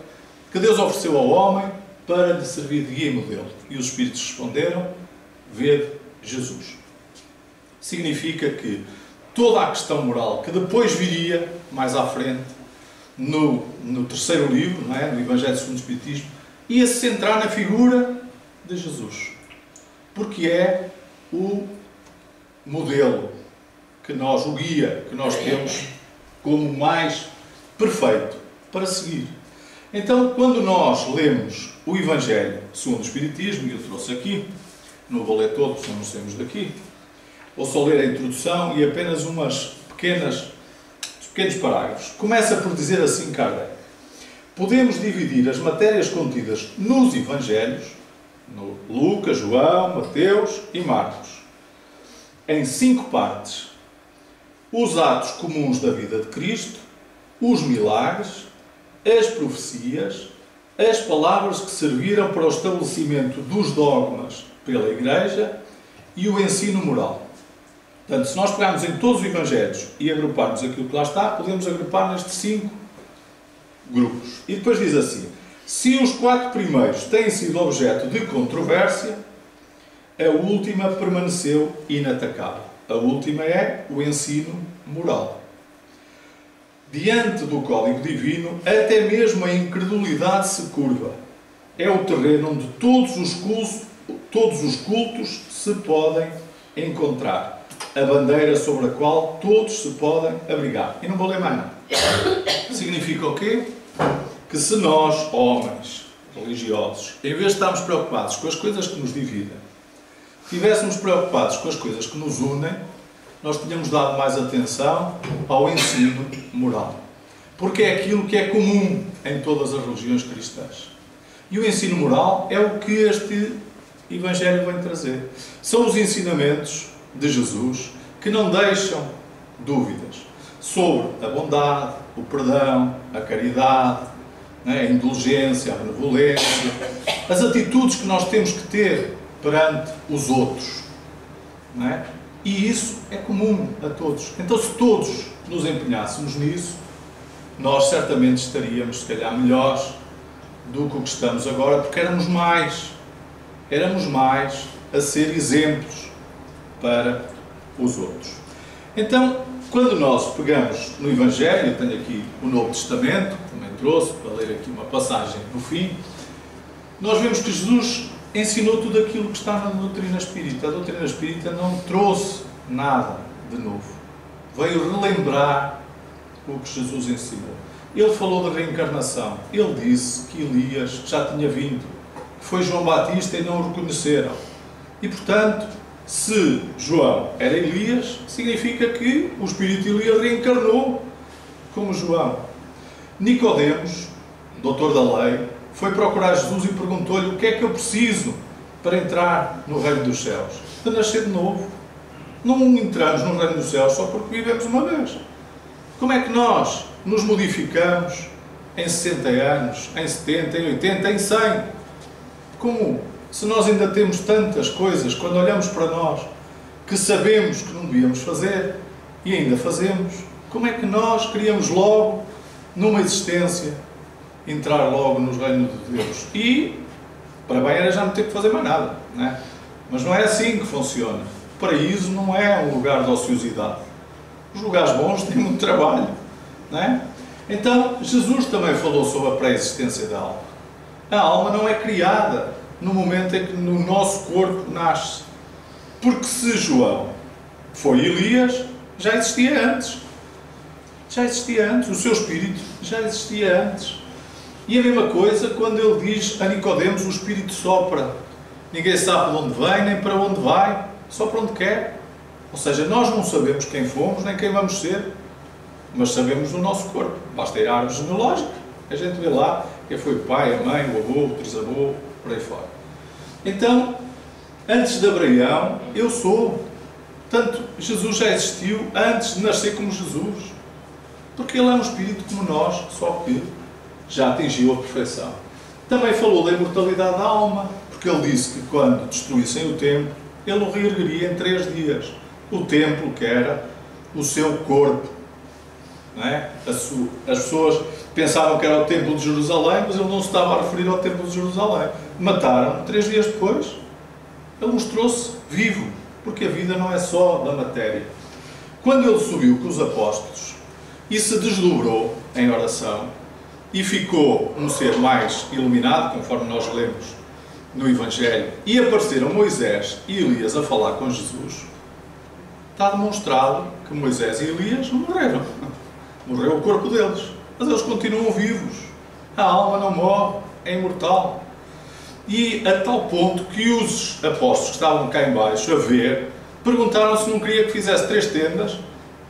que Deus ofereceu ao homem para lhe servir de guia e modelo? E os Espíritos responderam: ver Jesus. Significa que toda a questão moral que depois viria, mais à frente, no, no terceiro livro, não é? no Evangelho segundo o Espiritismo, ia se centrar na figura de Jesus. Porque é o modelo que nós, o guia que nós temos como mais perfeito para seguir. Então, quando nós lemos o Evangelho segundo o Espiritismo, e eu trouxe aqui, não vou ler todo, senão não saímos daqui, vou só ler a introdução e apenas umas pequenas, pequenos parágrafos. Começa por dizer assim Kardec. Podemos dividir as matérias contidas nos Evangelhos, no Lucas, João, Mateus e Marcos, em cinco partes: os atos comuns da vida de Cristo, os milagres, as profecias, as palavras que serviram para o estabelecimento dos dogmas pela Igreja e o ensino moral. Portanto, se nós pegarmos em todos os Evangelhos e agruparmos aquilo que lá está, podemos agrupar nestes cinco grupos. E depois diz assim: se os quatro primeiros têm sido objeto de controvérsia, a última permaneceu inatacável. A última é o ensino moral. Diante do código divino, até mesmo a incredulidade se curva. É o terreno onde todos os cultos, todos os cultos se podem encontrar. A bandeira sobre a qual todos se podem abrigar. E não vou ler mais nada. Significa o quê? Que se nós, homens religiosos, em vez de estarmos preocupados com as coisas que nos dividem, estivéssemos preocupados com as coisas que nos unem, nós tínhamos dado mais atenção ao ensino moral. Porque é aquilo que é comum em todas as religiões cristãs. E o ensino moral é o que este Evangelho vem trazer. São os ensinamentos de Jesus que não deixam dúvidas sobre a bondade, o perdão, a caridade, né, a indulgência, a benevolência, as atitudes que nós temos que ter perante os outros. Não é? E isso é comum a todos. Então, se todos nos empenhássemos nisso, nós certamente estaríamos, se calhar, melhores do que o que estamos agora, porque éramos mais. Éramos mais a ser exemplos para os outros. Então, quando nós pegamos no Evangelho, tenho aqui o Novo Testamento, também trouxe para ler aqui uma passagem no fim, nós vemos que Jesus ensinou tudo aquilo que está na doutrina espírita. A doutrina espírita não trouxe nada de novo. Veio relembrar o que Jesus ensinou. Ele falou da reencarnação. Ele disse que Elias já tinha vindo. Foi João Batista e não o reconheceram. E, portanto, se João era Elias, significa que o espírito de Elias reencarnou como João. Nicodemos, doutor da lei, foi procurar Jesus e perguntou-lhe o que é que eu preciso para entrar no reino dos céus. De nascer de novo. Não entramos no reino dos céus só porque vivemos uma vez. Como é que nós nos modificamos em 60 anos, em 70, em 80, em 100? Como se nós ainda temos tantas coisas, quando olhamos para nós, que sabemos que não devíamos fazer e ainda fazemos, como é que nós queríamos logo, numa existência, entrar logo nos reinos de Deus? E, para bem, era já não ter que fazer mais nada, não é? Mas não é assim que funciona. O paraíso não é um lugar de ociosidade. Os lugares bons (laughs) têm muito trabalho, não é? Então, Jesus também falou sobre a pré-existência da alma. A alma não é criada no momento em que no nosso corpo nasce. Porque se João foi Elias, já existia antes. Já existia antes. O seu espírito já existia antes. E a mesma coisa quando ele diz a Nicodemos: o espírito sopra. Ninguém sabe de onde vem, nem para onde vai, só para onde quer. Ou seja, nós não sabemos quem fomos, nem quem vamos ser, mas sabemos o nosso corpo. Basta ir à árvore genealógica, a gente vê lá quem foi o pai, a mãe, o avô, o trisavô, por aí fora. Então, antes de Abraão, eu sou. Portanto, Jesus já existiu antes de nascer como Jesus. Porque ele é um espírito como nós, só que já atingiu a perfeição. Também falou da imortalidade da alma, porque ele disse que quando destruíssem o templo, ele o reergueria em três dias. O templo, que era o seu corpo. É? As pessoas pensavam que era o templo de Jerusalém, mas ele não se estava a referir ao templo de Jerusalém mataram três dias depois. Ele mostrou-se vivo, porque a vida não é só da matéria. Quando ele subiu com os apóstolos e se desdobrou em oração e ficou um ser mais iluminado, conforme nós lemos no Evangelho, e apareceram Moisés e Elias a falar com Jesus, está demonstrado que Moisés e Elias morreram. (laughs) Morreu o corpo deles, mas eles continuam vivos. A alma não morre, é imortal. E a tal ponto que os apóstolos que estavam cá embaixo a ver, perguntaram se não queria que fizesse três tendas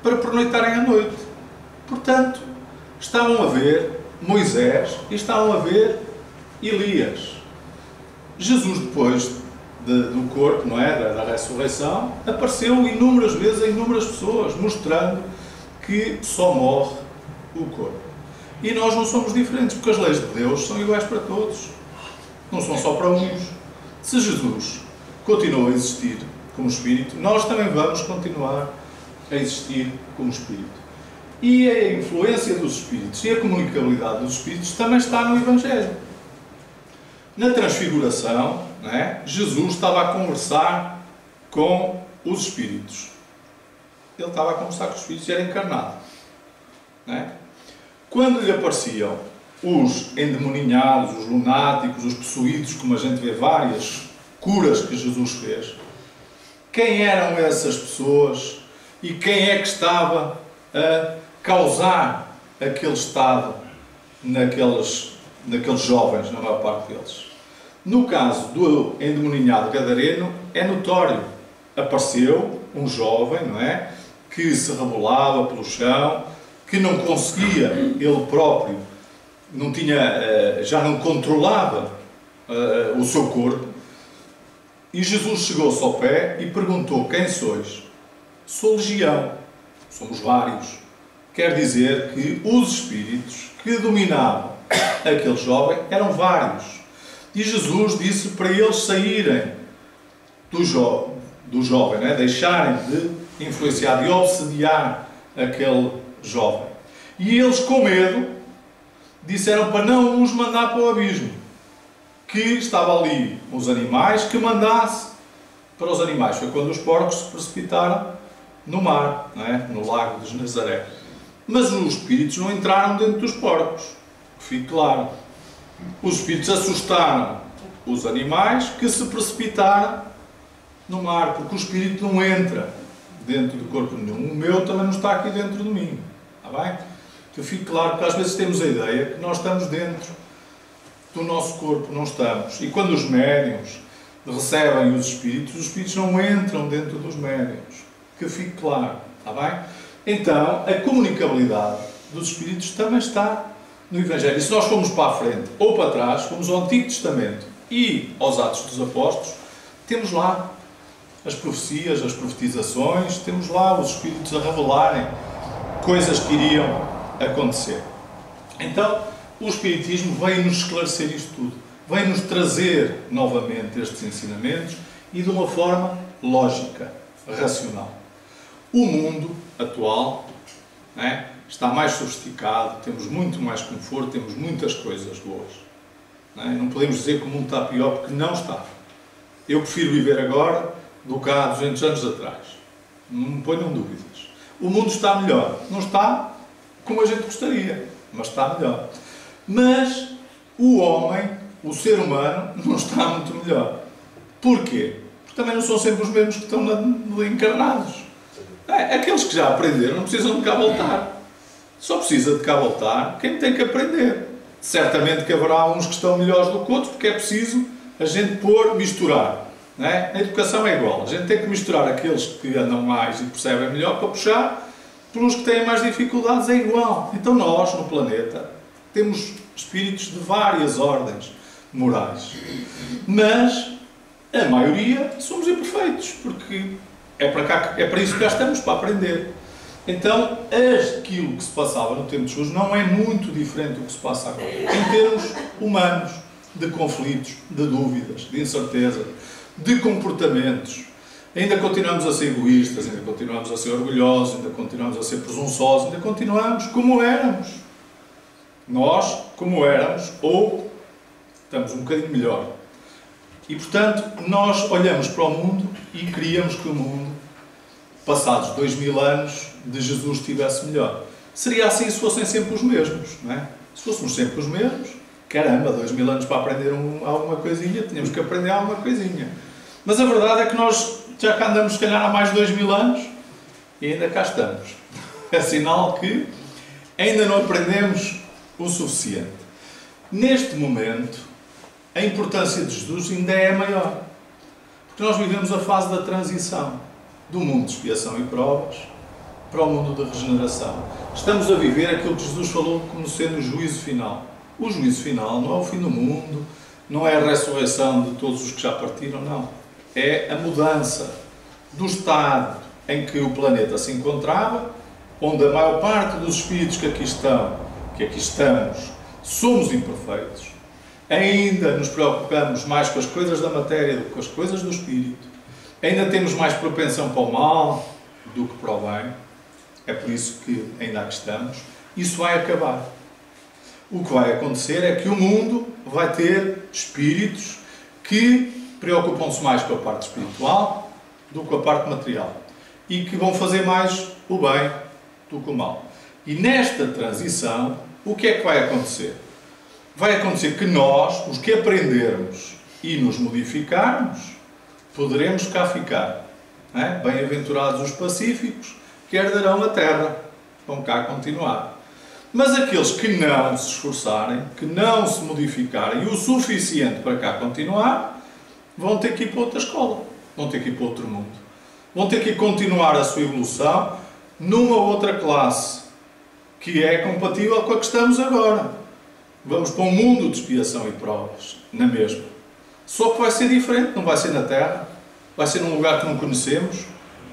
para pernoitarem à noite. Portanto, estavam a ver Moisés e estavam a ver Elias. Jesus, depois de, do corpo, não é? Da, da ressurreição, apareceu inúmeras vezes a inúmeras pessoas, mostrando que só morre o corpo. E nós não somos diferentes, porque as leis de Deus são iguais para todos não são só para uns. Se Jesus continua a existir como Espírito, nós também vamos continuar a existir como Espírito. E a influência dos Espíritos e a comunicabilidade dos Espíritos também está no Evangelho. Na Transfiguração, é? Jesus estava a conversar com os Espíritos. Ele estava a conversar com os Espíritos e era encarnado. É? Quando lhe apareciam os endemoninhados, os lunáticos, os possuídos, como a gente vê várias curas que Jesus fez, quem eram essas pessoas e quem é que estava a causar aquele estado naqueles, naqueles jovens, na maior parte deles. No caso do endemoninhado gadareno, é notório. Apareceu um jovem, não é? Que se rebolava pelo chão, que não conseguia ele próprio não tinha, eh, já não controlava eh, o seu corpo. E Jesus chegou-se ao pé e perguntou: Quem sois? Sou legião. Somos vários. Quer dizer que os espíritos que dominavam aquele jovem eram vários. E Jesus disse para eles saírem do, jo do jovem, né? deixarem de influenciar, de obsediar aquele jovem. E eles, com medo, disseram para não os mandar para o abismo. Que estava ali os animais, que mandasse para os animais. Foi quando os porcos se precipitaram no mar, é? no lago de Nazaré. Mas os espíritos não entraram dentro dos porcos, que fique claro. Os espíritos assustaram os animais que se precipitaram no mar, porque o espírito não entra dentro do corpo nenhum. O meu também não está aqui dentro de mim. Está bem? Que fique claro, porque às vezes temos a ideia que nós estamos dentro do nosso corpo, não estamos. E quando os médiums recebem os espíritos, os espíritos não entram dentro dos médiums. Que fique claro. Está bem? Então, a comunicabilidade dos espíritos também está no Evangelho. E se nós formos para a frente ou para trás, fomos ao Antigo Testamento e aos Atos dos Apóstolos, temos lá as profecias, as profetizações, temos lá os Espíritos a revelarem coisas que iriam acontecer. Então, o Espiritismo vem-nos esclarecer isto tudo, vem-nos trazer novamente estes ensinamentos e de uma forma lógica, racional. O mundo atual é, está mais sofisticado, temos muito mais conforto, temos muitas coisas boas. Não, é? não podemos dizer que o mundo está pior porque não está. Eu prefiro viver agora do que há 200 anos atrás. Não me ponham dúvidas. O mundo está melhor. Não está como a gente gostaria, mas está melhor. Mas o homem, o ser humano, (laughs) não está muito melhor. Porquê? Porque também não são sempre os mesmos que estão encarnados. É, aqueles que já aprenderam não precisam de cá voltar. Só precisa de cá voltar quem tem que aprender. Certamente que haverá uns que estão melhores do que outros, porque é preciso a gente pôr, misturar. É? Na educação é igual. A gente tem que misturar aqueles que andam mais e percebem melhor para puxar pelos que têm mais dificuldades, é igual. Então nós, no planeta, temos espíritos de várias ordens morais. Mas a maioria somos imperfeitos, porque é para, cá, é para isso que cá estamos, para aprender. Então, aquilo que se passava no tempo de Jesus não é muito diferente do que se passa agora, em termos humanos, de conflitos, de dúvidas, de incerteza, de comportamentos. Ainda continuamos a ser egoístas, ainda continuamos a ser orgulhosos, ainda continuamos a ser presunçosos, ainda continuamos como éramos. Nós, como éramos, ou estamos um bocadinho melhor. E, portanto, nós olhamos para o mundo e queríamos que o mundo, passados dois mil anos de Jesus, estivesse melhor. Seria assim se fossem sempre os mesmos, não é? Se fôssemos sempre os mesmos, caramba, dois mil anos para aprender um, alguma coisinha, tínhamos que aprender alguma coisinha. Mas a verdade é que nós já cá andamos, se calhar, há mais de dois mil anos e ainda cá estamos. É sinal que ainda não aprendemos o suficiente. Neste momento, a importância de Jesus ainda é maior. Porque nós vivemos a fase da transição do mundo de expiação e provas para o mundo da regeneração. Estamos a viver aquilo que Jesus falou como sendo o juízo final. O juízo final não é o fim do mundo, não é a ressurreição de todos os que já partiram, não. É a mudança do estado em que o planeta se encontrava, onde a maior parte dos espíritos que aqui estão, que aqui estamos, somos imperfeitos. Ainda nos preocupamos mais com as coisas da matéria do que com as coisas do espírito. Ainda temos mais propensão para o mal do que para o bem. É por isso que ainda aqui estamos. Isso vai acabar o que vai acontecer é que o mundo vai ter espíritos que preocupam-se mais com a parte espiritual do que com a parte material e que vão fazer mais o bem do que o mal. E nesta transição, o que é que vai acontecer? Vai acontecer que nós, os que aprendermos e nos modificarmos, poderemos cá ficar. É? Bem-aventurados os pacíficos, que herdarão a terra. Vão cá continuar. Mas aqueles que não se esforçarem, que não se modificarem o suficiente para cá continuar, vão ter que ir para outra escola, vão ter que ir para outro mundo. Vão ter que continuar a sua evolução numa outra classe, que é compatível com a que estamos agora. Vamos para um mundo de expiação e provas, na mesma. Só que vai ser diferente, não vai ser na Terra, vai ser num lugar que não conhecemos,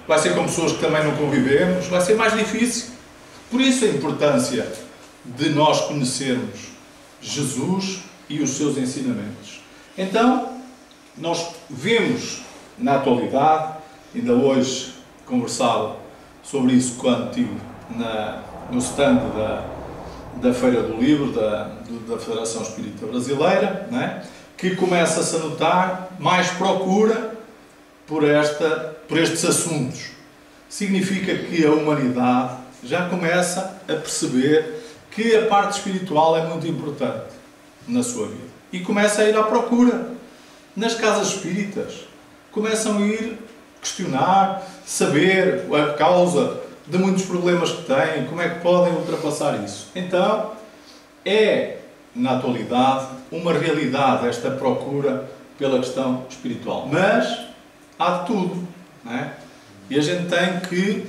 vai ser com pessoas que também não convivemos, vai ser mais difícil. Por isso a importância de nós conhecermos Jesus e os seus ensinamentos. Então, nós vemos na atualidade, ainda hoje conversava sobre isso quando estive na, no stand da, da Feira do Livro da, da Federação Espírita Brasileira, né? Que começa-se a notar mais procura por, esta, por estes assuntos. Significa que a humanidade já começa a perceber que a parte espiritual é muito importante na sua vida. E começa a ir à procura nas casas espíritas. Começam a ir questionar, saber a causa de muitos problemas que têm, como é que podem ultrapassar isso. Então, é, na atualidade, uma realidade esta procura pela questão espiritual. Mas há de tudo, não é? E a gente tem que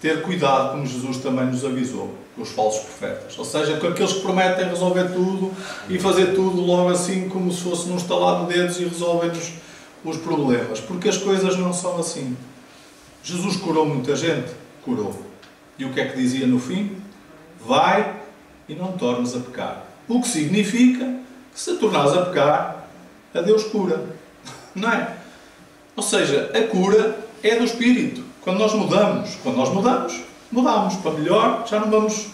ter cuidado, como Jesus também nos avisou, com os falsos profetas. Ou seja, com aqueles que prometem resolver tudo e fazer tudo logo assim, como se fosse num estalar de dedos e resolver-nos os problemas. Porque as coisas não são assim. Jesus curou muita gente? Curou. E o que é que dizia no fim? Vai e não tornes a pecar. O que significa que se tornares a pecar, a Deus cura. Não é? Ou seja, a cura é do Espírito. Quando nós mudamos, quando nós mudamos, mudamos para melhor, já não vamos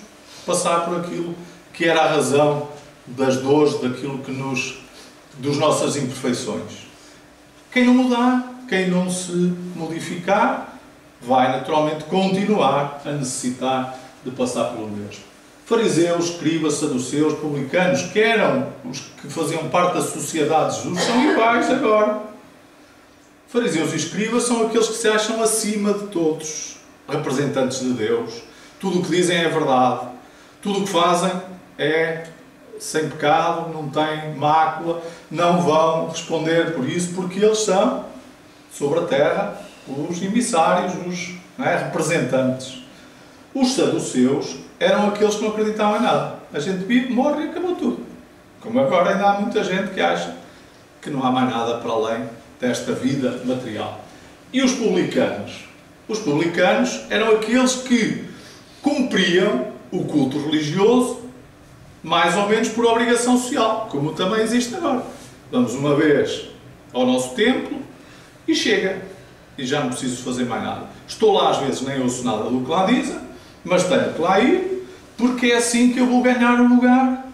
passar por aquilo que era a razão das dores, daquilo que nos, dos nossas imperfeições. Quem não mudar, quem não se modificar, vai naturalmente continuar a necessitar de passar pelo mesmo. Fariseus, escribas, saduceus, publicanos, que eram os que faziam parte da sociedade de Jesus, são iguais agora. Fariseus e escribas são aqueles que se acham acima de todos, representantes de Deus. Tudo o que dizem é verdade. Tudo o que fazem é sem pecado, não têm mácula, não vão responder por isso, porque eles são, sobre a terra, os emissários, os é, representantes. Os saduceus eram aqueles que não acreditavam em nada. A gente vive, morre e acabou tudo. Como agora ainda há muita gente que acha que não há mais nada para além desta vida material. E os publicanos? Os publicanos eram aqueles que cumpriam o culto religioso mais ou menos por obrigação social, como também existe agora. Vamos uma vez ao nosso templo e chega. E já não preciso fazer mais nada. Estou lá às vezes, nem ouço nada do que lá dizem, mas tenho que lá ir, porque é assim que eu vou ganhar o lugar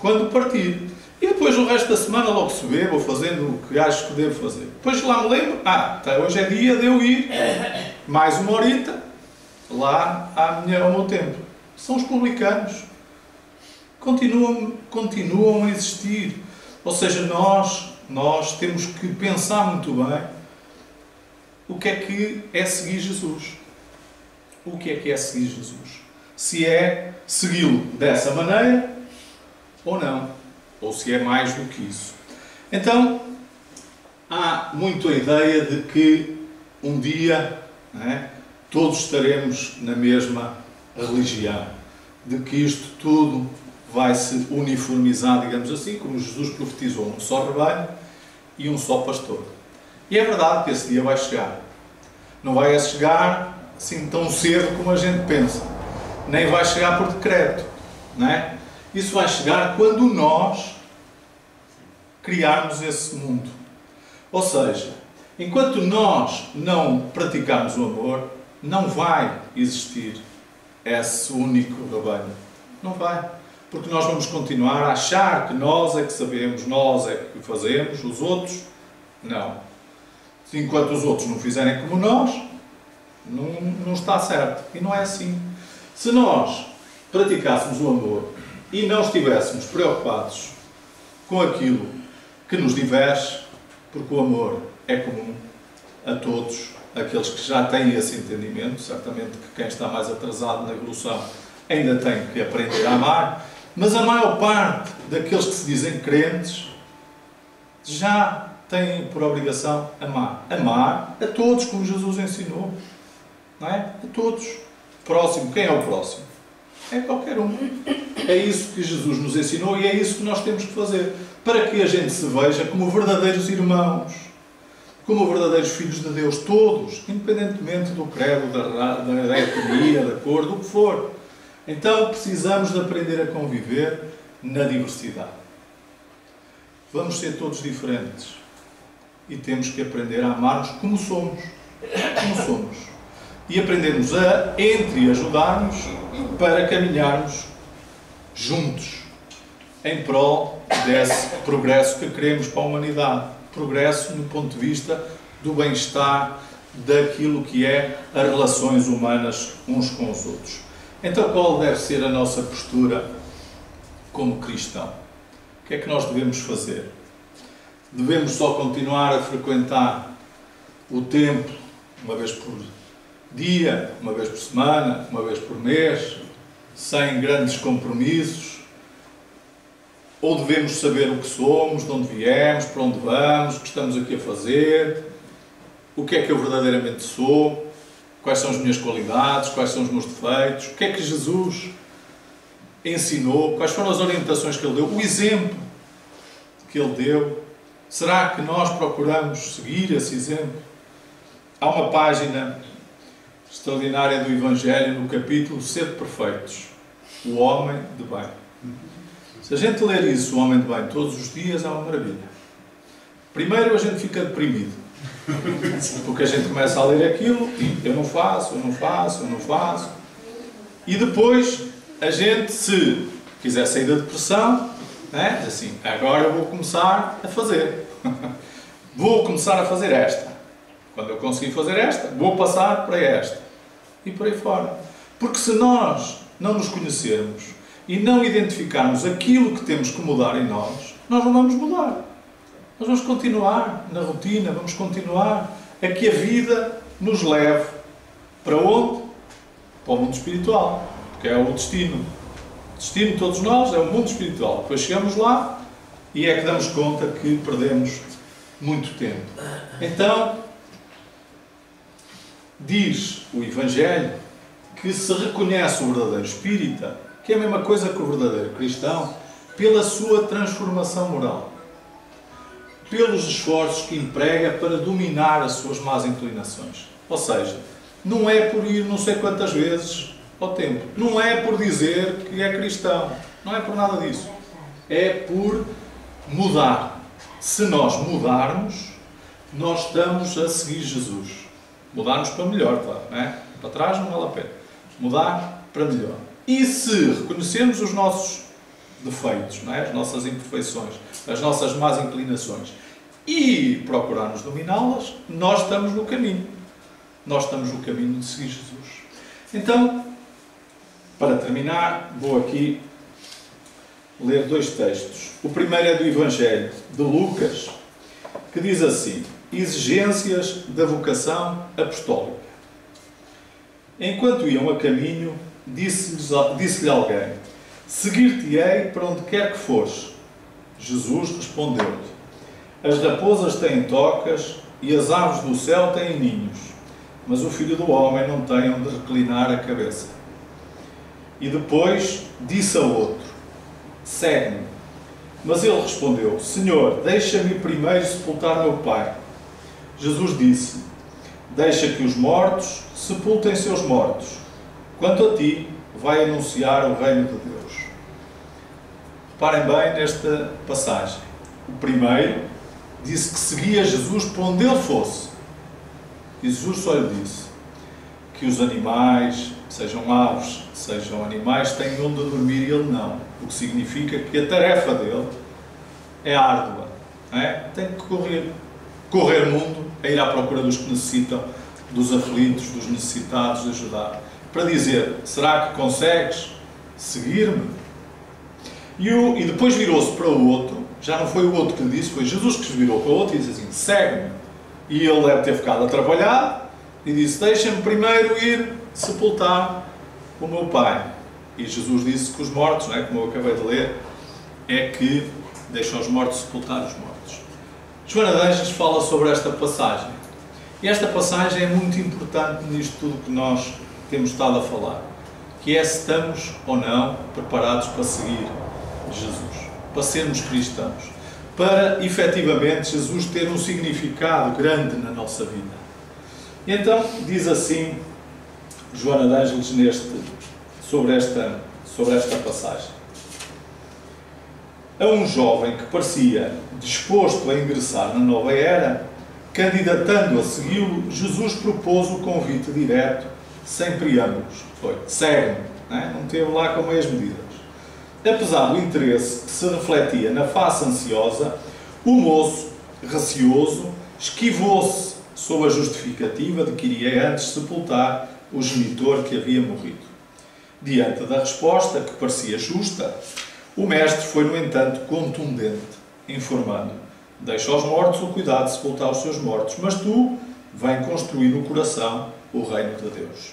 quando partir. E depois o resto da semana logo se vê, vou fazendo o que acho que devo fazer. Depois lá me lembro, ah, até hoje é dia de eu ir mais uma horita lá à minha, ao meu tempo. São os publicanos. Continuam, continuam a existir. Ou seja, nós, nós temos que pensar muito bem o que é que é seguir Jesus. O que é que é seguir Jesus? Se é segui-lo dessa maneira ou não ou se é mais do que isso. Então, há muito a ideia de que um dia é, todos estaremos na mesma religião, de que isto tudo vai se uniformizar, digamos assim, como Jesus profetizou, um só rebanho e um só pastor. E é verdade que esse dia vai chegar. Não vai chegar assim tão cedo como a gente pensa. Nem vai chegar por decreto. Não é? Isso vai chegar quando nós criarmos esse mundo. Ou seja, enquanto nós não praticarmos o amor, não vai existir esse único rebanho. Não vai. Porque nós vamos continuar a achar que nós é que sabemos, nós é que fazemos, os outros não. Enquanto os outros não fizerem como nós, não, não está certo. E não é assim. Se nós praticássemos o amor e não estivéssemos preocupados com aquilo que nos diverge, porque o amor é comum a todos aqueles que já têm esse entendimento. Certamente que quem está mais atrasado na evolução ainda tem que aprender a amar, mas a maior parte daqueles que se dizem crentes já têm por obrigação amar. Amar a todos, como Jesus ensinou. Não é? A todos. Próximo. Quem é o próximo? É qualquer um. É isso que Jesus nos ensinou e é isso que nós temos que fazer. Para que a gente se veja como verdadeiros irmãos, como verdadeiros filhos de Deus, todos, independentemente do credo, da, da, da etnia, da cor, do que for. Então precisamos de aprender a conviver na diversidade. Vamos ser todos diferentes. E temos que aprender a amar-nos como somos. Como somos e aprendermos a entre ajudarmos para caminharmos juntos, em prol desse progresso que queremos para a humanidade. Progresso no ponto de vista do bem-estar, daquilo que é as relações humanas uns com os outros. Então, qual deve ser a nossa postura como cristão? O que é que nós devemos fazer? Devemos só continuar a frequentar o templo uma vez por dia, uma vez por semana, uma vez por mês, sem grandes compromissos? Ou devemos saber o que somos, de onde viemos, para onde vamos, o que estamos aqui a fazer, o que é que eu verdadeiramente sou, quais são as minhas qualidades, quais são os meus defeitos, o que é que Jesus ensinou, quais foram as orientações que ele deu, o exemplo que ele deu. Será que nós procuramos seguir esse exemplo? Há uma página extraordinária do Evangelho no capítulo Sede Perfeitos, o homem de bem. Se a gente ler isso, o homem de bem, todos os dias, é uma maravilha. Primeiro a gente fica deprimido. Porque a gente começa a ler aquilo e eu não faço, eu não faço, eu não faço. E depois a gente, se quiser sair da depressão, né, assim, agora eu vou começar a fazer. (laughs) vou começar a fazer esta. Quando eu conseguir fazer esta, vou passar para esta. E por aí fora. Porque se nós não nos conhecermos e não identificarmos aquilo que temos que mudar em nós, nós não vamos mudar. Nós vamos continuar na rotina, vamos continuar a que a vida nos leve para onde? Para o mundo espiritual, porque é o destino. O destino de todos nós é o mundo espiritual. Depois chegamos lá e é que damos conta que perdemos muito tempo. Então, diz o Evangelho que se reconhece o verdadeiro espírita, que é a mesma coisa que o verdadeiro cristão, pela sua transformação moral pelos esforços que emprega para dominar as suas más inclinações. Ou seja, não é por ir não sei quantas vezes ao templo, não é por dizer que é cristão, não é por nada disso. É por mudar. Se nós mudarmos, nós estamos a seguir Jesus. Mudarmos para melhor, claro, é? Para trás não vale a pena. Mudar para melhor. E se reconhecermos os nossos defeitos, é? as nossas imperfeições, as nossas más inclinações e procurarmos dominá-las, nós estamos no caminho. Nós estamos no caminho de seguir Jesus. Então, para terminar, vou aqui ler dois textos. O primeiro é do Evangelho de Lucas, que diz assim: Exigências da vocação apostólica. Enquanto iam a caminho, disse-lhe disse alguém: Seguir-te-ei para onde quer que fores. Jesus respondeu-lhe: As raposas têm tocas e as aves do céu têm ninhos, mas o filho do homem não tem onde reclinar a cabeça. E depois disse a outro: Segue-me. Mas ele respondeu: Senhor, deixa-me primeiro sepultar meu pai. Jesus disse: Deixa que os mortos sepultem seus mortos. Quanto a ti, vai anunciar o reino de Deus. Reparem bem nesta passagem. O primeiro disse que seguia Jesus por onde ele fosse. E Jesus só lhe disse que os animais, sejam aves, sejam animais, têm onde dormir e ele não. O que significa que a tarefa dele é árdua. É? Tem que correr, correr mundo a ir à procura dos que necessitam, dos aflitos, dos necessitados de ajudar. Para dizer, será que consegues seguir-me? E, e depois virou-se para o outro, já não foi o outro que lhe disse, foi Jesus que se virou para o outro e disse assim: segue-me. E ele deve ter ficado a trabalhar e disse: Deixa-me primeiro ir sepultar o meu pai. E Jesus disse que os mortos, não é? como eu acabei de ler, é que deixam os mortos sepultar os mortos. Joana de Anjos fala sobre esta passagem. E esta passagem é muito importante nisto tudo que nós temos estado a falar, que é se estamos ou não preparados para seguir Jesus, para sermos cristãos, para efetivamente Jesus ter um significado grande na nossa vida. E então diz assim Joana de Ângeles neste, sobre, esta, sobre esta passagem. A um jovem que parecia disposto a ingressar na nova era, candidatando a segui-lo, Jesus propôs o convite direto, sem preâmbulos. Foi, segue-me. Não, é? não teve lá com meias medidas. apesar do interesse que se refletia na face ansiosa, o moço, receoso, esquivou-se sob a justificativa de que iria antes sepultar o genitor que havia morrido. Diante da resposta, que parecia justa, o mestre foi, no entanto, contundente, informando: Deixa aos mortos o cuidado de sepultar os seus mortos, mas tu vem construir no coração o reino de Deus.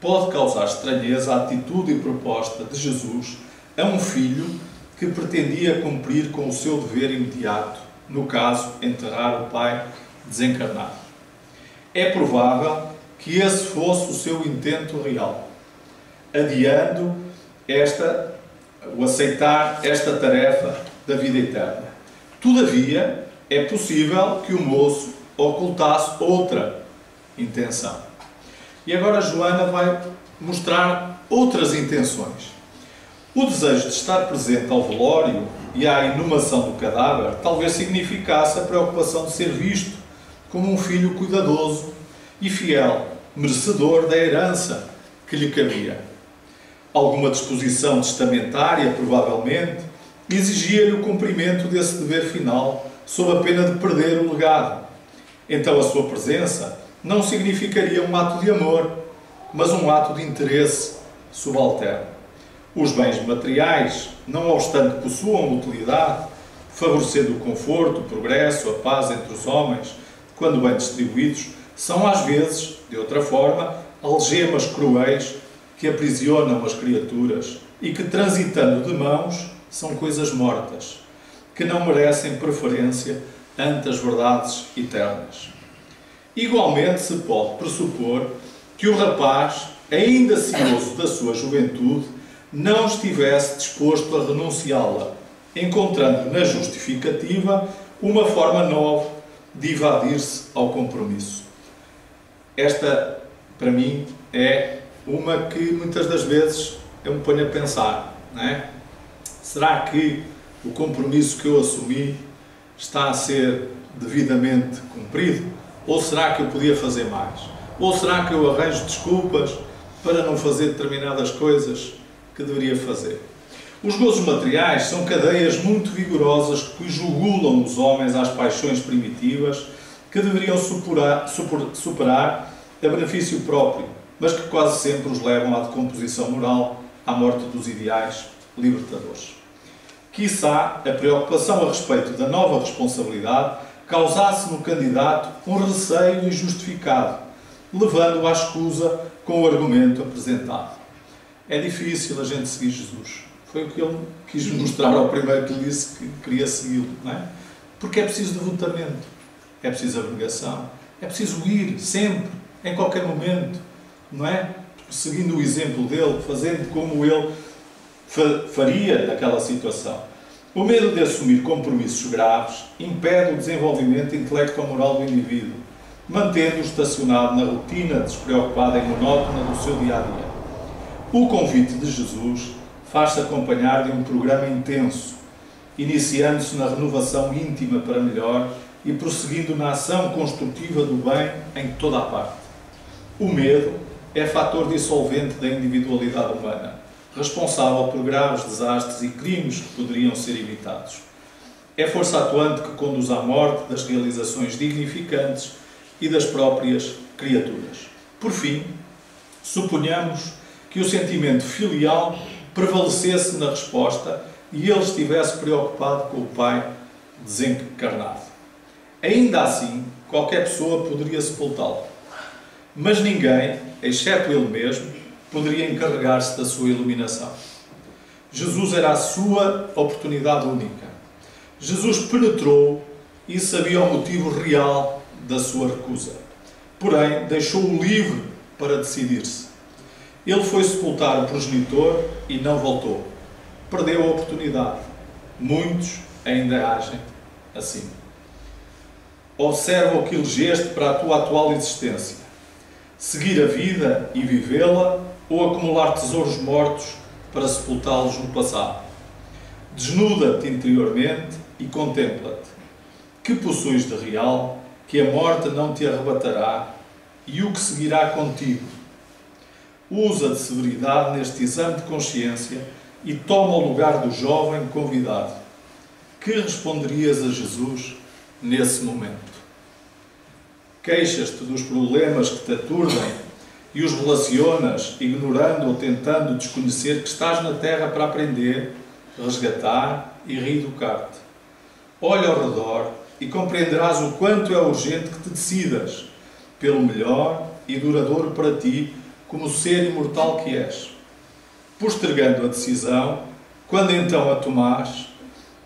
Pode causar estranheza a atitude e proposta de Jesus a um filho que pretendia cumprir com o seu dever imediato, no caso, enterrar o pai desencarnado. É provável que esse fosse o seu intento real, adiando esta, o aceitar esta tarefa da vida eterna. Todavia, é possível que o moço ocultasse outra intenção. E agora Joana vai mostrar outras intenções. O desejo de estar presente ao velório e à inumação do cadáver talvez significasse a preocupação de ser visto como um filho cuidadoso e fiel, merecedor da herança que lhe cabia. Alguma disposição testamentária, provavelmente, exigia-lhe o cumprimento desse dever final, sob a pena de perder o legado. Então a sua presença não significaria um ato de amor, mas um ato de interesse subalterno. Os bens materiais, não obstante possuam utilidade, favorecendo o conforto, o progresso, a paz entre os homens, quando bem distribuídos, são às vezes, de outra forma, algemas cruéis que aprisionam as criaturas e que, transitando de mãos, são coisas mortas, que não merecem preferência ante as verdades eternas. Igualmente se pode pressupor que o rapaz, ainda cioso da sua juventude, não estivesse disposto a renunciá-la, encontrando na justificativa uma forma nova de evadir-se ao compromisso. Esta, para mim, é uma que muitas das vezes eu me ponho a pensar, não é? Será que o compromisso que eu assumi está a ser devidamente cumprido? Ou será que eu podia fazer mais? Ou será que eu arranjo desculpas para não fazer determinadas coisas que deveria fazer? Os gozos materiais são cadeias muito vigorosas que jugulam os homens às paixões primitivas que deveriam superar, superar a benefício próprio, mas que quase sempre os levam à decomposição moral, à morte dos ideais libertadores. Quiçá a preocupação a respeito da nova responsabilidade causasse no candidato um receio injustificado, levando-o à escusa com o argumento apresentado. É difícil a gente seguir Jesus. Foi o que ele quis mostrar ao primeiro que lhe disse que queria segui-lo, não é? Porque é preciso devotamento, é preciso abnegação, é preciso ir sempre, em qualquer momento, não é? Seguindo o exemplo dele, fazendo como ele faria naquela situação. O medo de assumir compromissos graves impede o desenvolvimento intelecto-moral do indivíduo, mantendo-o estacionado na rotina despreocupada e monótona do seu dia a dia. O convite de Jesus faz-se acompanhar de um programa intenso, iniciando-se na renovação íntima para melhor e prosseguindo na ação construtiva do bem em toda a parte. O medo é fator dissolvente da individualidade humana responsável por graves desastres e crimes que poderiam ser evitados. É força atuante que conduz à morte das realizações dignificantes e das próprias criaturas. Por fim, suponhamos que o sentimento filial prevalecesse na resposta e ele estivesse preocupado com o pai desencarnado. Ainda assim, qualquer pessoa poderia sepultá-lo. Mas ninguém, exceto ele mesmo, poderia encarregar-se da sua iluminação. Jesus era a sua oportunidade única. Jesus penetrou e sabia o motivo real da sua recusa. Porém, deixou-o livre para decidir-se. Ele foi sepultar o progenitor e não voltou. Perdeu a oportunidade. Muitos ainda agem assim. Observa o que elegeste para a tua atual existência. Seguir a vida e vivê-la ou acumular tesouros mortos para sepultá-los no passado. Desnuda-te interiormente e contempla-te. Que possuis de real, que a morte não te arrebatará, e o que seguirá contigo? Usa de severidade neste exame de consciência e toma o lugar do jovem convidado. Que responderias a Jesus nesse momento? Queixas-te dos problemas que te aturdem e os relacionas, ignorando ou tentando desconhecer que estás na terra para aprender, resgatar e reeducar-te. Olha ao redor e compreenderás o quanto é urgente que te decidas pelo melhor e duradouro para ti, como ser imortal que és. Postergando a decisão, quando então a tomares,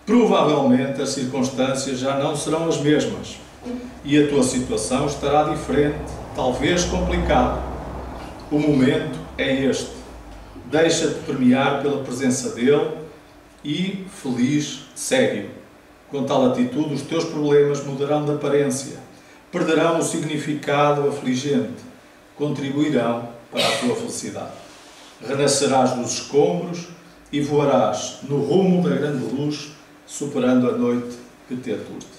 provavelmente as circunstâncias já não serão as mesmas e a tua situação estará diferente, talvez complicada. O momento é este. Deixa-te premiar pela presença dele e, feliz, segue-o. Com tal atitude, os teus problemas mudarão de aparência, perderão o significado afligente, contribuirão para a tua felicidade. Renascerás dos escombros e voarás no rumo da grande luz, superando a noite que te aturte.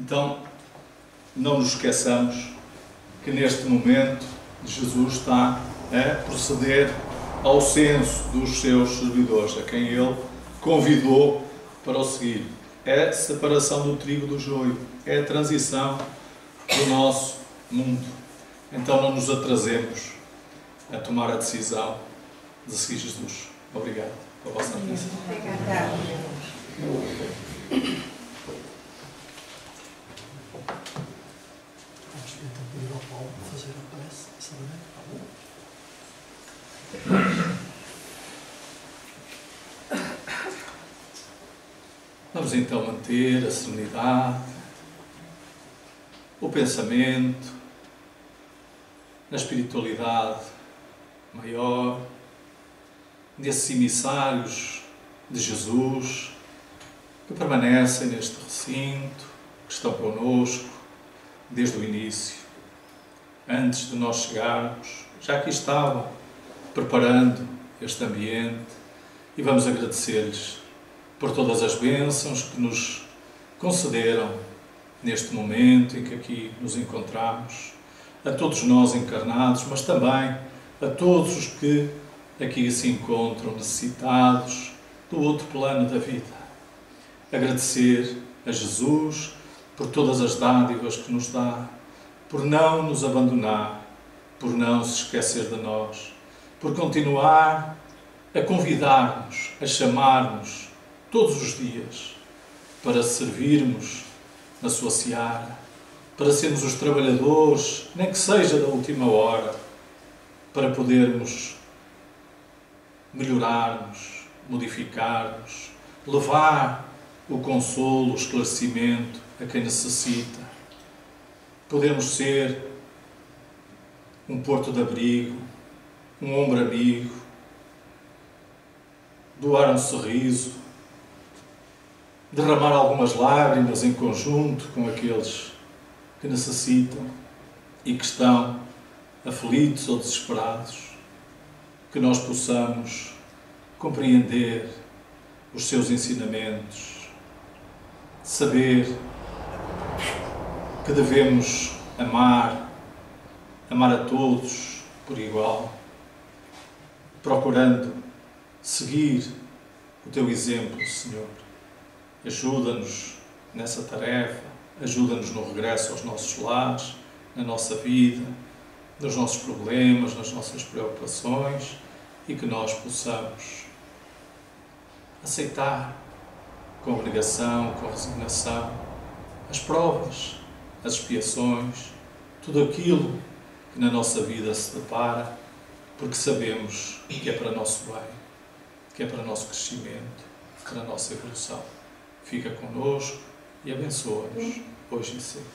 Então, não nos esqueçamos que neste momento Jesus está a proceder ao censo dos seus servidores, a quem ele convidou para o seguir. É a separação do trigo do joio, é a transição do nosso mundo. Então não nos atrasemos a tomar a decisão de seguir Jesus. Obrigado pela vossa atenção. Vamos então manter a serenidade, o pensamento, na espiritualidade maior, desses emissários de Jesus que permanecem neste recinto, que estão conosco desde o início, antes de nós chegarmos, já aqui estavam preparando este ambiente e vamos agradecer-lhes por todas as bênçãos que nos concederam neste momento em que aqui nos encontramos, a todos nós encarnados, mas também a todos os que aqui se encontram necessitados do outro plano da vida. Agradecer a Jesus por todas as dádivas que nos dá, por não nos abandonar, por não se esquecer de nós, por continuar a convidar-nos, a chamar-nos todos os dias para servirmos na sua seara, para sermos os trabalhadores, nem que seja da última hora, para podermos melhorarmos, modificarmos, levar o consolo, o esclarecimento a quem necessita. Podemos ser um porto de abrigo, um ombro amigo, doar um sorriso, derramar algumas lágrimas em conjunto com aqueles que necessitam e que estão aflitos ou desesperados, que nós possamos compreender os seus ensinamentos, saber que devemos amar, amar a todos por igual, procurando seguir o teu exemplo, Senhor. Ajuda-nos nessa tarefa, ajuda-nos no regresso aos nossos lares, na nossa vida, nos nossos problemas, nas nossas preocupações e que nós possamos aceitar com abnegação, com resignação, as provas, as expiações, tudo aquilo que na nossa vida se depara, porque sabemos que é para nosso bem, que é para nosso crescimento, para a nossa evolução fica conosco e abençoa-nos hoje e sempre.